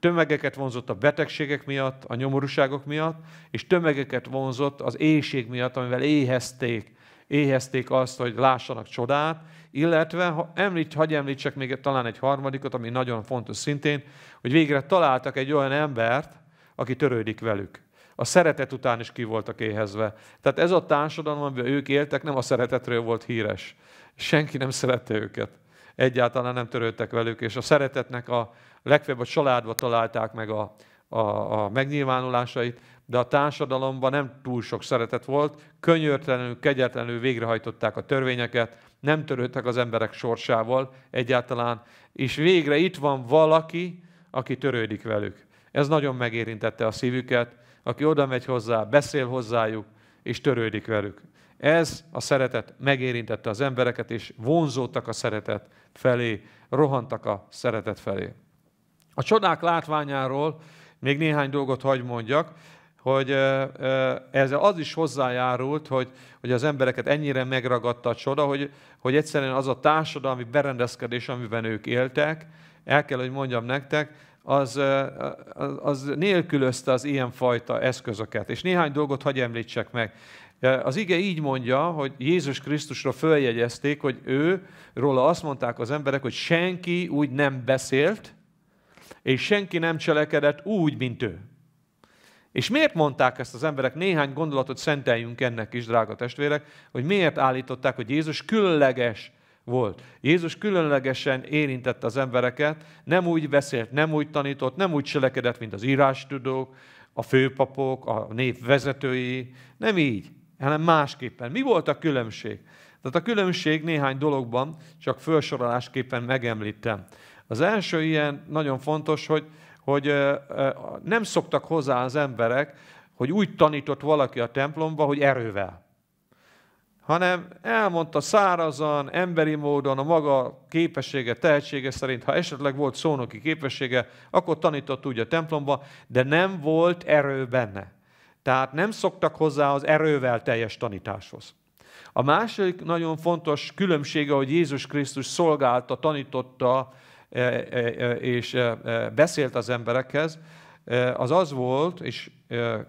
Tömegeket vonzott a betegségek miatt, a nyomorúságok miatt, és tömegeket vonzott az éjség miatt, amivel éhezték, éhezték azt, hogy lássanak csodát, illetve, ha említ, hagyj említsek még talán egy harmadikot, ami nagyon fontos szintén, hogy végre találtak egy olyan embert, aki törődik velük a szeretet után is ki voltak éhezve. Tehát ez a társadalom, amiben ők éltek, nem a szeretetről volt híres. Senki nem szerette őket. Egyáltalán nem törődtek velük, és a szeretetnek a legfeljebb a családba találták meg a, a, a megnyilvánulásait, de a társadalomban nem túl sok szeretet volt, könyörtelenül, kegyetlenül végrehajtották a törvényeket, nem törődtek az emberek sorsával egyáltalán, és végre itt van valaki, aki törődik velük. Ez nagyon megérintette a szívüket, aki oda megy hozzá, beszél hozzájuk, és törődik velük. Ez a szeretet megérintette az embereket, és vonzódtak a szeretet felé, rohantak a szeretet felé. A csodák látványáról még néhány dolgot hagy mondjak, hogy ez az is hozzájárult, hogy, hogy az embereket ennyire megragadta a csoda, hogy, hogy egyszerűen az a társadalmi berendezkedés, amiben ők éltek, el kell, hogy mondjam nektek, az, az nélkülözte az ilyenfajta eszközöket. És néhány dolgot hagy említsek meg. Az ige így mondja, hogy Jézus Krisztusra följegyezték, hogy ő, róla azt mondták az emberek, hogy senki úgy nem beszélt, és senki nem cselekedett úgy, mint ő. És miért mondták ezt az emberek? Néhány gondolatot szenteljünk ennek is, drága testvérek, hogy miért állították, hogy Jézus különleges volt. Jézus különlegesen érintette az embereket, nem úgy beszélt, nem úgy tanított, nem úgy cselekedett, mint az írástudók, a főpapok, a nép vezetői, nem így, hanem másképpen. Mi volt a különbség? Tehát a különbség néhány dologban, csak felsorolásképpen megemlítem. Az első ilyen nagyon fontos, hogy, hogy nem szoktak hozzá az emberek, hogy úgy tanított valaki a templomba, hogy erővel hanem elmondta szárazan, emberi módon, a maga képessége, tehetsége szerint, ha esetleg volt szónoki képessége, akkor tanított úgy a templomba, de nem volt erő benne. Tehát nem szoktak hozzá az erővel teljes tanításhoz. A második nagyon fontos különbsége, hogy Jézus Krisztus szolgálta, tanította és beszélt az emberekhez, az az volt, és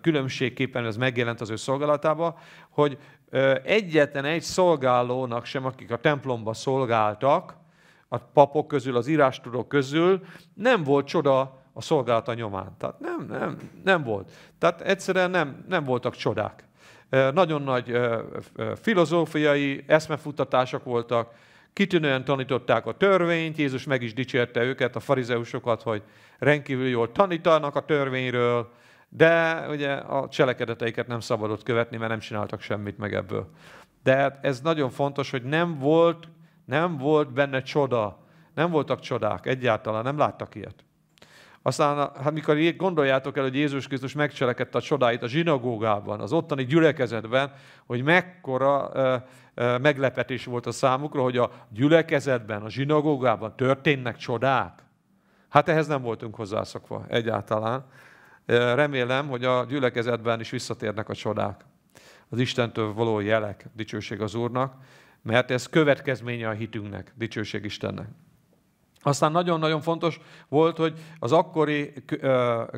különbségképpen ez megjelent az ő szolgálatában, hogy egyetlen egy szolgálónak sem, akik a templomba szolgáltak, a papok közül, az írástudók közül nem volt csoda a szolgálata nyomán. Tehát nem, nem, nem volt. Tehát egyszerűen nem, nem voltak csodák. Nagyon nagy filozófiai eszmefuttatások voltak, kitűnően tanították a törvényt, Jézus meg is dicsérte őket, a farizeusokat, hogy rendkívül jól tanítanak a törvényről, de ugye a cselekedeteiket nem szabadott követni, mert nem csináltak semmit meg ebből. De hát ez nagyon fontos, hogy nem volt, nem volt benne csoda, nem voltak csodák, egyáltalán nem láttak ilyet. Aztán, hát mikor gondoljátok el, hogy Jézus Krisztus megcselekedte a csodáit a zsinagógában, az ottani gyülekezetben, hogy mekkora ö, ö, meglepetés volt a számukra, hogy a gyülekezetben, a zsinagógában történnek csodák. Hát ehhez nem voltunk hozzászokva egyáltalán. Remélem, hogy a gyülekezetben is visszatérnek a csodák. Az Istentől való jelek, dicsőség az Úrnak, mert ez következménye a hitünknek, dicsőség Istennek. Aztán nagyon-nagyon fontos volt, hogy az akkori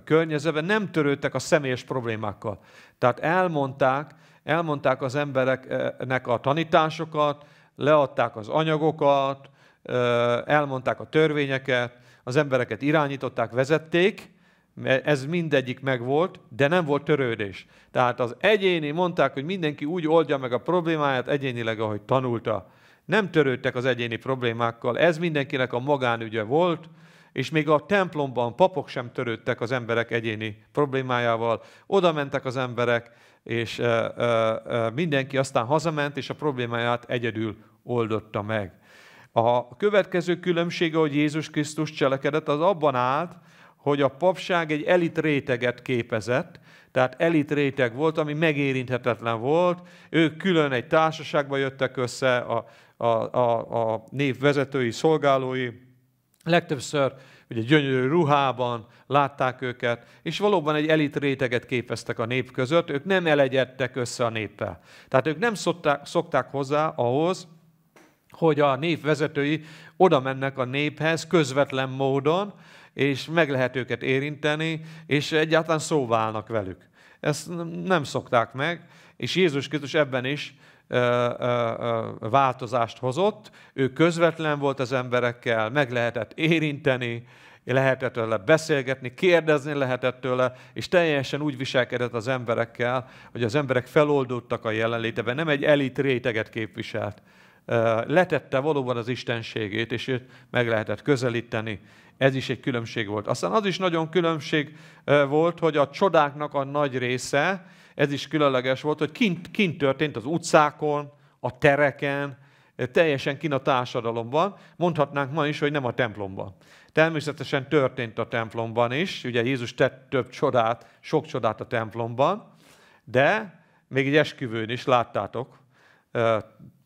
környezetben nem törődtek a személyes problémákkal. Tehát elmondták, elmondták az embereknek a tanításokat, leadták az anyagokat, elmondták a törvényeket, az embereket irányították, vezették, ez mindegyik megvolt, de nem volt törődés. Tehát az egyéni, mondták, hogy mindenki úgy oldja meg a problémáját egyénileg, ahogy tanulta. Nem törődtek az egyéni problémákkal, ez mindenkinek a magánügye volt, és még a templomban papok sem törődtek az emberek egyéni problémájával. Oda mentek az emberek, és mindenki aztán hazament, és a problémáját egyedül oldotta meg. A következő különbsége, hogy Jézus Krisztus cselekedett, az abban állt, hogy a papság egy elit réteget képezett, tehát elit réteg volt, ami megérinthetetlen volt. Ők külön egy társaságba jöttek össze, a, a, a, a név vezetői, szolgálói. Legtöbbször ugye gyönyörű ruhában látták őket, és valóban egy elit réteget képeztek a nép között, ők nem elegyedtek össze a néppel. Tehát ők nem szokták, szokták hozzá ahhoz, hogy a nép vezetői oda mennek a néphez közvetlen módon, és meg lehet őket érinteni, és egyáltalán szóválnak velük. Ezt nem szokták meg, és Jézus Krisztus ebben is változást hozott. Ő közvetlen volt az emberekkel, meg lehetett érinteni, lehetett tőle beszélgetni, kérdezni lehetett tőle, és teljesen úgy viselkedett az emberekkel, hogy az emberek feloldódtak a jelenléteben, nem egy elit réteget képviselt. Letette valóban az istenségét, és őt meg lehetett közelíteni, ez is egy különbség volt. Aztán az is nagyon különbség volt, hogy a csodáknak a nagy része, ez is különleges volt, hogy kint, kint történt az utcákon, a tereken, teljesen kin a társadalomban. Mondhatnánk ma is, hogy nem a templomban. Természetesen történt a templomban is, ugye Jézus tett több csodát, sok csodát a templomban, de még egy esküvőn is láttátok,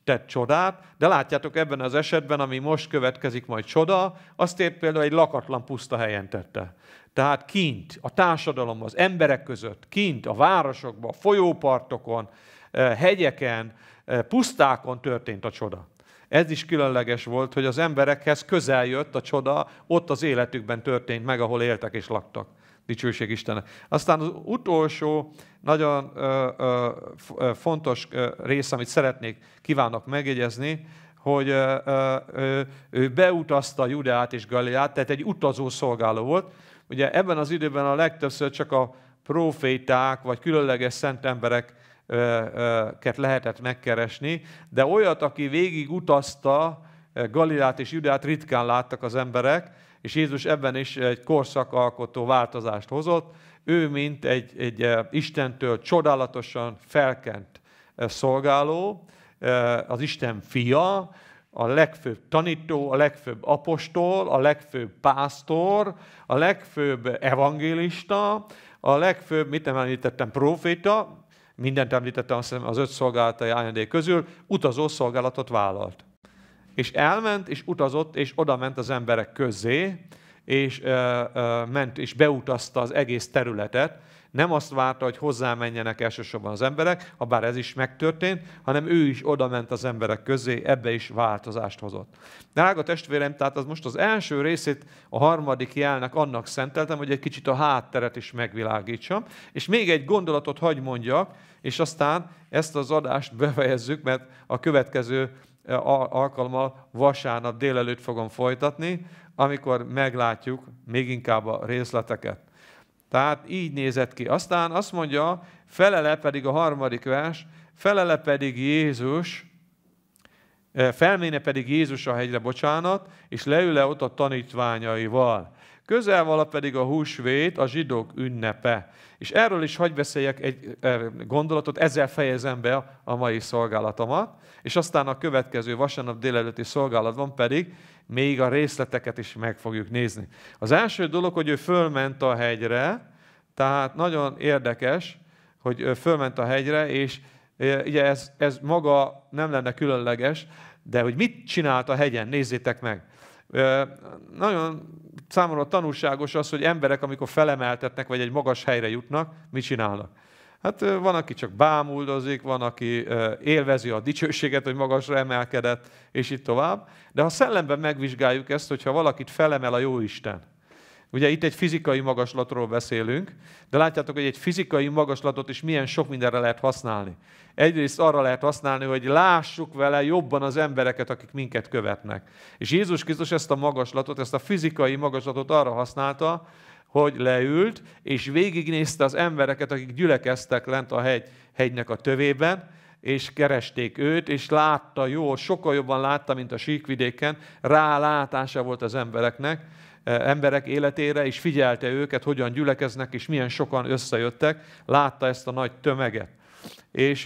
tett csodát, de látjátok ebben az esetben, ami most következik majd csoda, azt épp például egy lakatlan puszta helyen tette. Tehát kint, a társadalom, az emberek között, kint, a városokban, a folyópartokon, eh, hegyeken, eh, pusztákon történt a csoda. Ez is különleges volt, hogy az emberekhez közel jött a csoda, ott az életükben történt meg, ahol éltek és laktak. Dicsőség Istennek. Aztán az utolsó, nagyon ö, ö, fontos rész, amit szeretnék, kívánok megjegyezni, hogy ö, ö, ő beutazta Judeát és Galileát, tehát egy utazó szolgáló volt. Ugye ebben az időben a legtöbbször csak a proféták, vagy különleges szent embereket lehetett megkeresni, de olyat, aki végig utazta Galilát és Judeát ritkán láttak az emberek, és Jézus ebben is egy korszakalkotó változást hozott. Ő, mint egy, egy Istentől csodálatosan felkent szolgáló, az Isten fia, a legfőbb tanító, a legfőbb apostol, a legfőbb pásztor, a legfőbb evangélista, a legfőbb, mit nem említettem, proféta, mindent említettem azt hiszem az öt szolgálatai ajándék közül, utazó szolgálatot vállalt. És elment, és utazott, és oda ment az emberek közé, és ö, ö, ment, és beutazta az egész területet, nem azt várta, hogy hozzá menjenek elsősorban az emberek, ha bár ez is megtörtént, hanem ő is oda ment az emberek közé, ebbe is változást hozott. Drága testvérem, tehát az most az első részét a harmadik jelnek annak szenteltem, hogy egy kicsit a hátteret is megvilágítsam, és még egy gondolatot hagy mondjak, és aztán ezt az adást befejezzük, mert a következő e, alkalommal vasárnap délelőtt fogom folytatni, amikor meglátjuk még inkább a részleteket. Tehát így nézett ki. Aztán azt mondja, felele pedig a harmadik vers, felele pedig Jézus, eh, felméne pedig Jézus a hegyre, bocsánat, és leül-e ott a tanítványaival. Közel vala pedig a húsvét, a zsidók ünnepe. És erről is hagy beszéljek egy eh, gondolatot, ezzel fejezem be a mai szolgálatomat, és aztán a következő vasárnap délelőtti szolgálatban pedig még a részleteket is meg fogjuk nézni. Az első dolog, hogy ő fölment a hegyre, tehát nagyon érdekes, hogy fölment a hegyre, és ugye ez, ez maga nem lenne különleges, de hogy mit csinált a hegyen, nézzétek meg. Nagyon számomra tanulságos az, hogy emberek, amikor felemeltetnek, vagy egy magas helyre jutnak, mit csinálnak. Hát van, aki csak bámuldozik, van, aki élvezi a dicsőséget, hogy magasra emelkedett, és itt tovább. De ha szellemben megvizsgáljuk ezt, hogyha valakit felemel a Jóisten, Ugye itt egy fizikai magaslatról beszélünk, de látjátok, hogy egy fizikai magaslatot is milyen sok mindenre lehet használni. Egyrészt arra lehet használni, hogy lássuk vele jobban az embereket, akik minket követnek. És Jézus Krisztus ezt a magaslatot, ezt a fizikai magaslatot arra használta, hogy leült, és végignézte az embereket, akik gyülekeztek lent a hegy, hegynek a tövében, és keresték őt, és látta jól, sokkal jobban látta, mint a síkvidéken, rálátása volt az embereknek, emberek életére, és figyelte őket, hogyan gyülekeznek, és milyen sokan összejöttek, látta ezt a nagy tömeget. És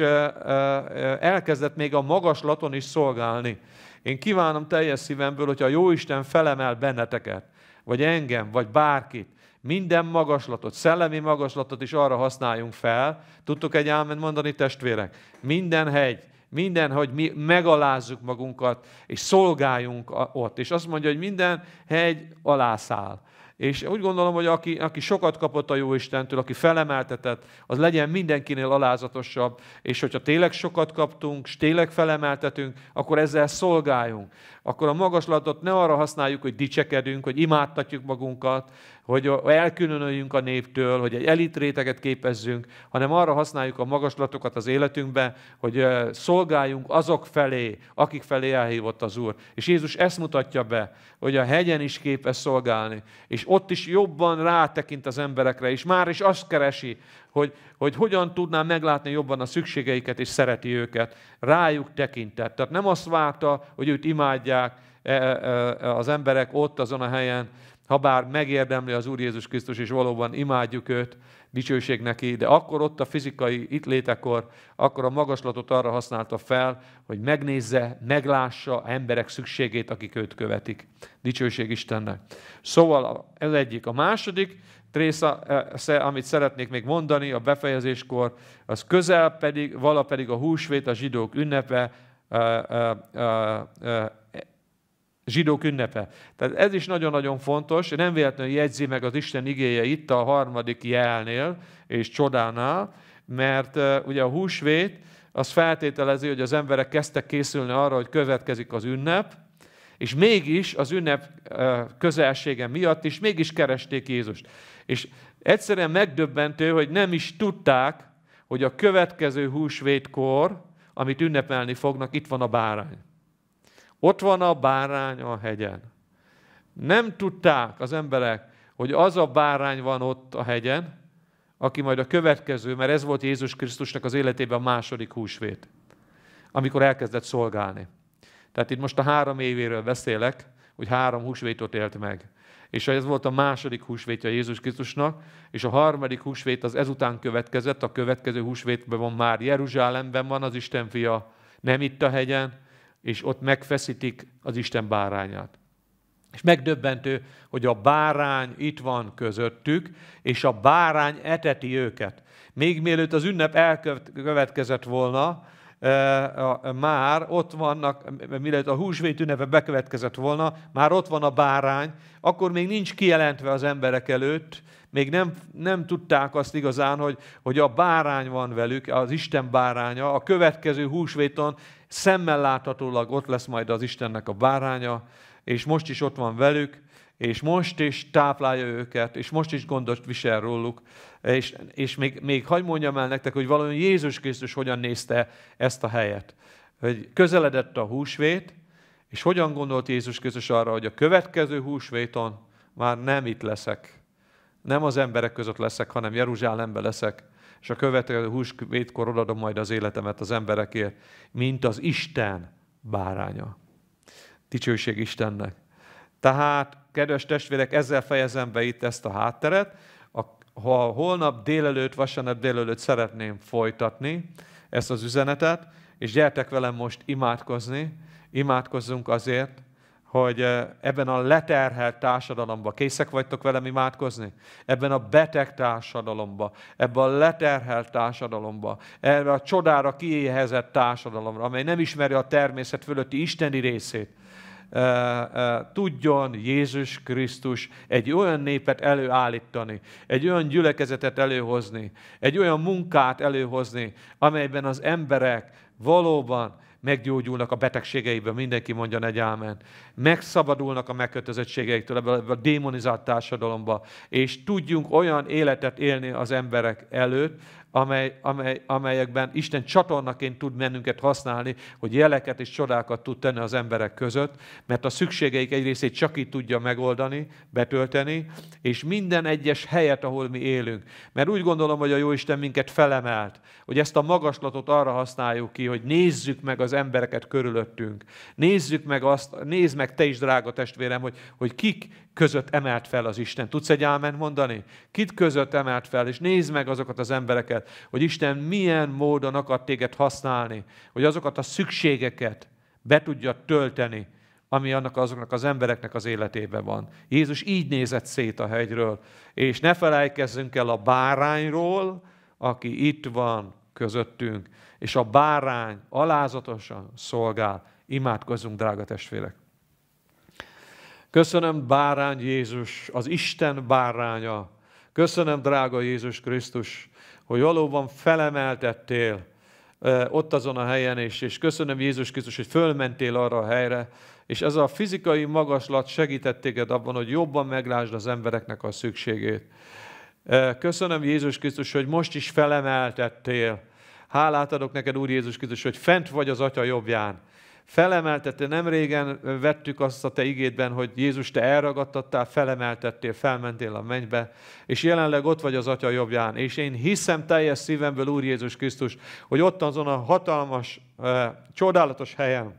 elkezdett még a magaslaton is szolgálni. Én kívánom teljes szívemből, hogyha a Jóisten felemel benneteket, vagy engem, vagy bárkit, minden magaslatot, szellemi magaslatot is arra használjunk fel. Tudtuk egy álmen mondani, testvérek? Minden hegy, minden, hogy mi megalázzuk magunkat, és szolgáljunk ott. És azt mondja, hogy minden hegy alászáll. És úgy gondolom, hogy aki, aki sokat kapott a jó Istentől, aki felemeltetett, az legyen mindenkinél alázatosabb, és hogyha tényleg sokat kaptunk, és tényleg felemeltetünk, akkor ezzel szolgáljunk. Akkor a magaslatot ne arra használjuk, hogy dicsekedünk, hogy imádtatjuk magunkat, hogy elkülönüljünk a néptől, hogy egy elitréteget képezzünk, hanem arra használjuk a magaslatokat az életünkbe, hogy szolgáljunk azok felé, akik felé elhívott az Úr. És Jézus ezt mutatja be, hogy a hegyen is képes szolgálni, és ott is jobban rátekint az emberekre, és már is azt keresi, hogy, hogy hogyan tudná meglátni jobban a szükségeiket, és szereti őket. Rájuk tekintett. Tehát nem azt várta, hogy őt imádják e, e, e, az emberek ott azon a helyen, ha bár megérdemli az Úr Jézus Krisztus, és valóban imádjuk őt, dicsőség neki, de akkor ott a fizikai itt létekor, akkor a magaslatot arra használta fel, hogy megnézze, meglássa emberek szükségét, akik őt követik. Dicsőség Istennek. Szóval ez egyik. A második része, amit szeretnék még mondani a befejezéskor, az közel pedig, vala pedig a húsvét, a zsidók ünnepe, zsidók ünnepe. Tehát ez is nagyon-nagyon fontos, nem véletlenül jegyzi meg az Isten igéje itt a harmadik jelnél és csodánál, mert ugye a húsvét az feltételezi, hogy az emberek kezdtek készülni arra, hogy következik az ünnep, és mégis az ünnep közelsége miatt is mégis keresték Jézust. És Egyszerűen megdöbbentő, hogy nem is tudták, hogy a következő húsvétkor, amit ünnepelni fognak, itt van a bárány. Ott van a bárány a hegyen. Nem tudták az emberek, hogy az a bárány van ott a hegyen, aki majd a következő, mert ez volt Jézus Krisztusnak az életében a második húsvét, amikor elkezdett szolgálni. Tehát itt most a három évéről beszélek, hogy három húsvétot élt meg. És ez volt a második húsvétja Jézus Krisztusnak, és a harmadik húsvét az ezután következett, a következő húsvétben van már Jeruzsálemben van az Isten fia, nem itt a hegyen, és ott megfeszítik az Isten bárányát. És megdöbbentő, hogy a bárány itt van közöttük, és a bárány eteti őket. Még mielőtt az ünnep elkövetkezett volna, már ott vannak, mielőtt a húsvét ünnepe bekövetkezett volna, már ott van a bárány, akkor még nincs kijelentve az emberek előtt, még nem, nem tudták azt igazán, hogy, hogy a bárány van velük, az Isten báránya, a következő húsvéton szemmel láthatólag ott lesz majd az Istennek a báránya, és most is ott van velük, és most is táplálja őket, és most is gondot visel róluk, és, és még, még hagyd mondjam el nektek, hogy valójában Jézus Krisztus hogyan nézte ezt a helyet. Hogy közeledett a húsvét, és hogyan gondolt Jézus Krisztus arra, hogy a következő húsvéton már nem itt leszek, nem az emberek között leszek, hanem Jeruzsálemben leszek, és a következő húsvétkor odadom majd az életemet az emberekért, mint az Isten báránya. Dicsőség Istennek. Tehát, kedves testvérek, ezzel fejezem be itt ezt a hátteret. Ha holnap délelőtt, vasárnap délelőtt szeretném folytatni ezt az üzenetet, és gyertek velem most imádkozni, imádkozzunk azért, hogy eh, ebben a leterhelt társadalomban, készek vagytok velem imádkozni? Ebben a beteg társadalomban, ebben a leterhelt társadalomban, erre a csodára kiéhezett társadalomra, amely nem ismeri a természet fölötti isteni részét, tudjon Jézus Krisztus egy olyan népet előállítani, egy olyan gyülekezetet előhozni, egy olyan munkát előhozni, amelyben az emberek valóban meggyógyulnak a betegségeiből, mindenki mondja egy ámen. Megszabadulnak a megkötözöttségeiktől ebbe a démonizált társadalomba, és tudjunk olyan életet élni az emberek előtt, amely, amely, amelyekben Isten csatornaként tud mennünket használni, hogy jeleket és csodákat tud tenni az emberek között, mert a szükségeik egy részét csak így tudja megoldani, betölteni, és minden egyes helyet, ahol mi élünk. Mert úgy gondolom, hogy a Jó Isten minket felemelt, hogy ezt a magaslatot arra használjuk ki, hogy nézzük meg az embereket körülöttünk. Nézzük meg azt, nézd meg te is, drága testvérem, hogy, hogy kik között emelt fel az Isten. Tudsz egy ámen mondani? Kit között emelt fel, és nézd meg azokat az embereket, hogy Isten milyen módon akar téged használni, hogy azokat a szükségeket be tudja tölteni, ami annak azoknak az embereknek az életében van. Jézus így nézett szét a hegyről, és ne felejkezzünk el a bárányról, aki itt van közöttünk, és a bárány alázatosan szolgál. Imádkozzunk, drága testvérek! Köszönöm, bárány Jézus, az Isten báránya. Köszönöm, drága Jézus Krisztus, hogy valóban felemeltettél ott azon a helyen, és, és köszönöm Jézus Krisztus, hogy fölmentél arra a helyre, és ez a fizikai magaslat segített téged abban, hogy jobban meglásd az embereknek a szükségét. Köszönöm Jézus Krisztus, hogy most is felemeltettél. Hálát adok neked, Úr Jézus Krisztus, hogy fent vagy az Atya jobbján felemeltette, nem régen vettük azt a te igédben, hogy Jézus, te elragadtattál, felemeltettél, felmentél a mennybe, és jelenleg ott vagy az Atya jobbján, és én hiszem teljes szívemből, Úr Jézus Krisztus, hogy ott azon a hatalmas, csodálatos helyen,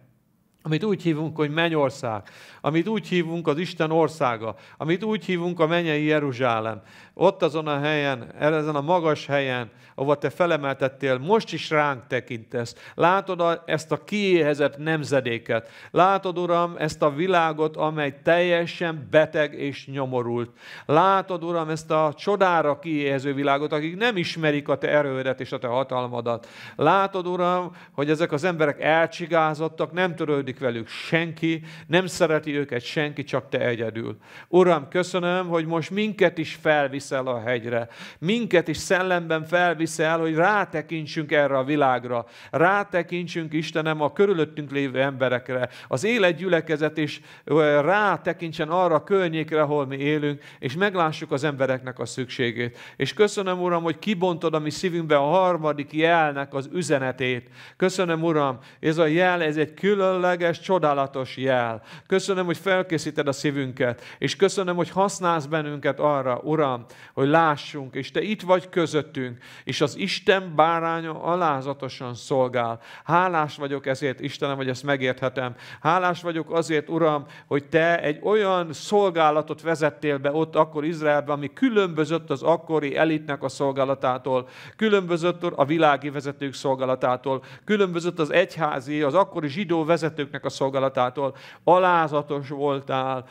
amit úgy hívunk, hogy mennyország, amit úgy hívunk az Isten országa, amit úgy hívunk a mennyei Jeruzsálem. Ott azon a helyen, ezen a magas helyen, ahova te felemeltettél, most is ránk tekintesz. Látod ezt a kiéhezett nemzedéket. Látod, Uram, ezt a világot, amely teljesen beteg és nyomorult. Látod, Uram, ezt a csodára kiéhező világot, akik nem ismerik a te erődet és a te hatalmadat. Látod, Uram, hogy ezek az emberek elcsigázottak, nem törődik velük senki, nem szereti őket senki, csak te egyedül. Uram, köszönöm, hogy most minket is felviszel a hegyre. Minket is szellemben felviszel, hogy rátekintsünk erre a világra. Rátekintsünk, Istenem, a körülöttünk lévő emberekre. Az élet gyülekezet is rátekintsen arra a környékre, ahol mi élünk, és meglássuk az embereknek a szükségét. És köszönöm, Uram, hogy kibontod a mi szívünkbe a harmadik jelnek az üzenetét. Köszönöm, Uram, ez a jel, ez egy különleges, csodálatos jel. Köszönöm, hogy felkészíted a szívünket, és köszönöm, hogy használsz bennünket arra, Uram, hogy lássunk, és Te itt vagy közöttünk, és az Isten báránya alázatosan szolgál. Hálás vagyok ezért, Istenem, hogy ezt megérthetem. Hálás vagyok azért, Uram, hogy Te egy olyan szolgálatot vezettél be ott akkor Izraelben, ami különbözött az akkori elitnek a szolgálatától, különbözött a világi vezetők szolgálatától, különbözött az egyházi, az akkori zsidó vezetőknek a szolgálatától. Alázatos voltál,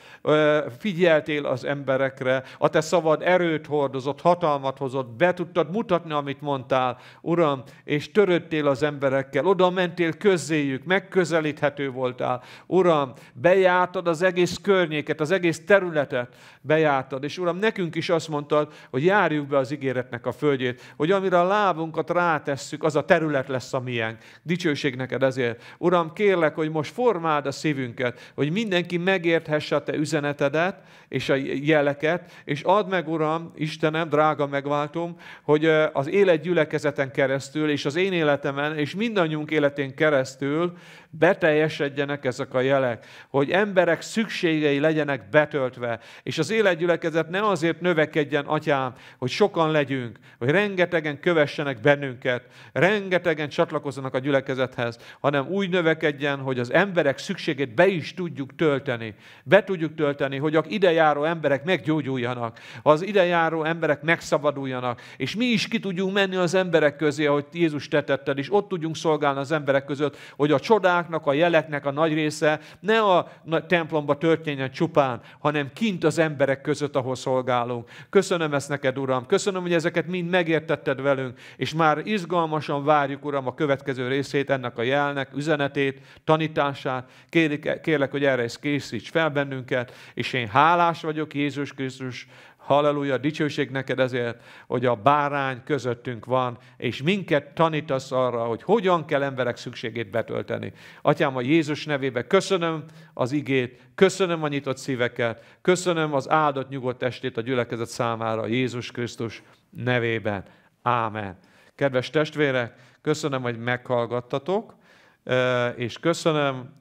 figyeltél az emberekre, a te szavad erőt hordozott, hatalmat hozott, be tudtad mutatni, amit mondtál, Uram, és töröttél az emberekkel, oda mentél közzéjük, megközelíthető voltál. Uram, bejártad az egész környéket, az egész területet bejártad, és Uram, nekünk is azt mondtad, hogy járjuk be az ígéretnek a földjét, hogy amire a lábunkat rátesszük, az a terület lesz a miénk. Dicsőség neked ezért. Uram, kérlek, hogy most formáld a szívünket, hogy mindenki megérthesse a te üzenetedet és a jeleket, és add meg, Uram, Istenem, drága megváltom, hogy az élet gyülekezeten keresztül, és az én életemen, és mindannyiunk életén keresztül beteljesedjenek ezek a jelek, hogy emberek szükségei legyenek betöltve, és az életgyülekezet ne azért növekedjen, atyám, hogy sokan legyünk, hogy rengetegen kövessenek bennünket, rengetegen csatlakozzanak a gyülekezethez, hanem úgy növekedjen, hogy az emberek szükségét be is tudjuk tölteni. Be tudjuk tölteni, hogy a idejáró emberek meggyógyuljanak, az idejáró emberek megszabaduljanak, és mi is ki tudjunk menni az emberek közé, ahogy Jézus tetetted, és ott tudjunk szolgálni az emberek között, hogy a csodáknak, a jeleknek a nagy része ne a templomba történjen csupán, hanem kint az emberek között, ahol szolgálunk. Köszönöm ezt neked, Uram. Köszönöm, hogy ezeket mind megértetted velünk, és már izgalmasan várjuk, Uram, a következő részét ennek a jelnek, üzenetét, tanítását. Kérlek, kérlek hogy erre is készíts fel bennünket, és én hálás vagyok Jézus Krisztus Halleluja, dicsőség neked ezért, hogy a bárány közöttünk van, és minket tanítasz arra, hogy hogyan kell emberek szükségét betölteni. Atyám, a Jézus nevébe köszönöm az igét, köszönöm a nyitott szíveket, köszönöm az áldott nyugodt testét a gyülekezet számára Jézus Krisztus nevében. Ámen. Kedves testvérek, köszönöm, hogy meghallgattatok, és köszönöm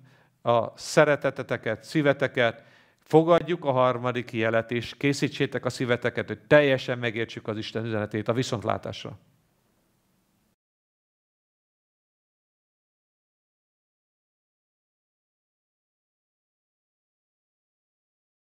a szereteteteket, szíveteket, Fogadjuk a harmadik jelet, és készítsétek a szíveteket, hogy teljesen megértsük az Isten üzenetét a viszontlátásra.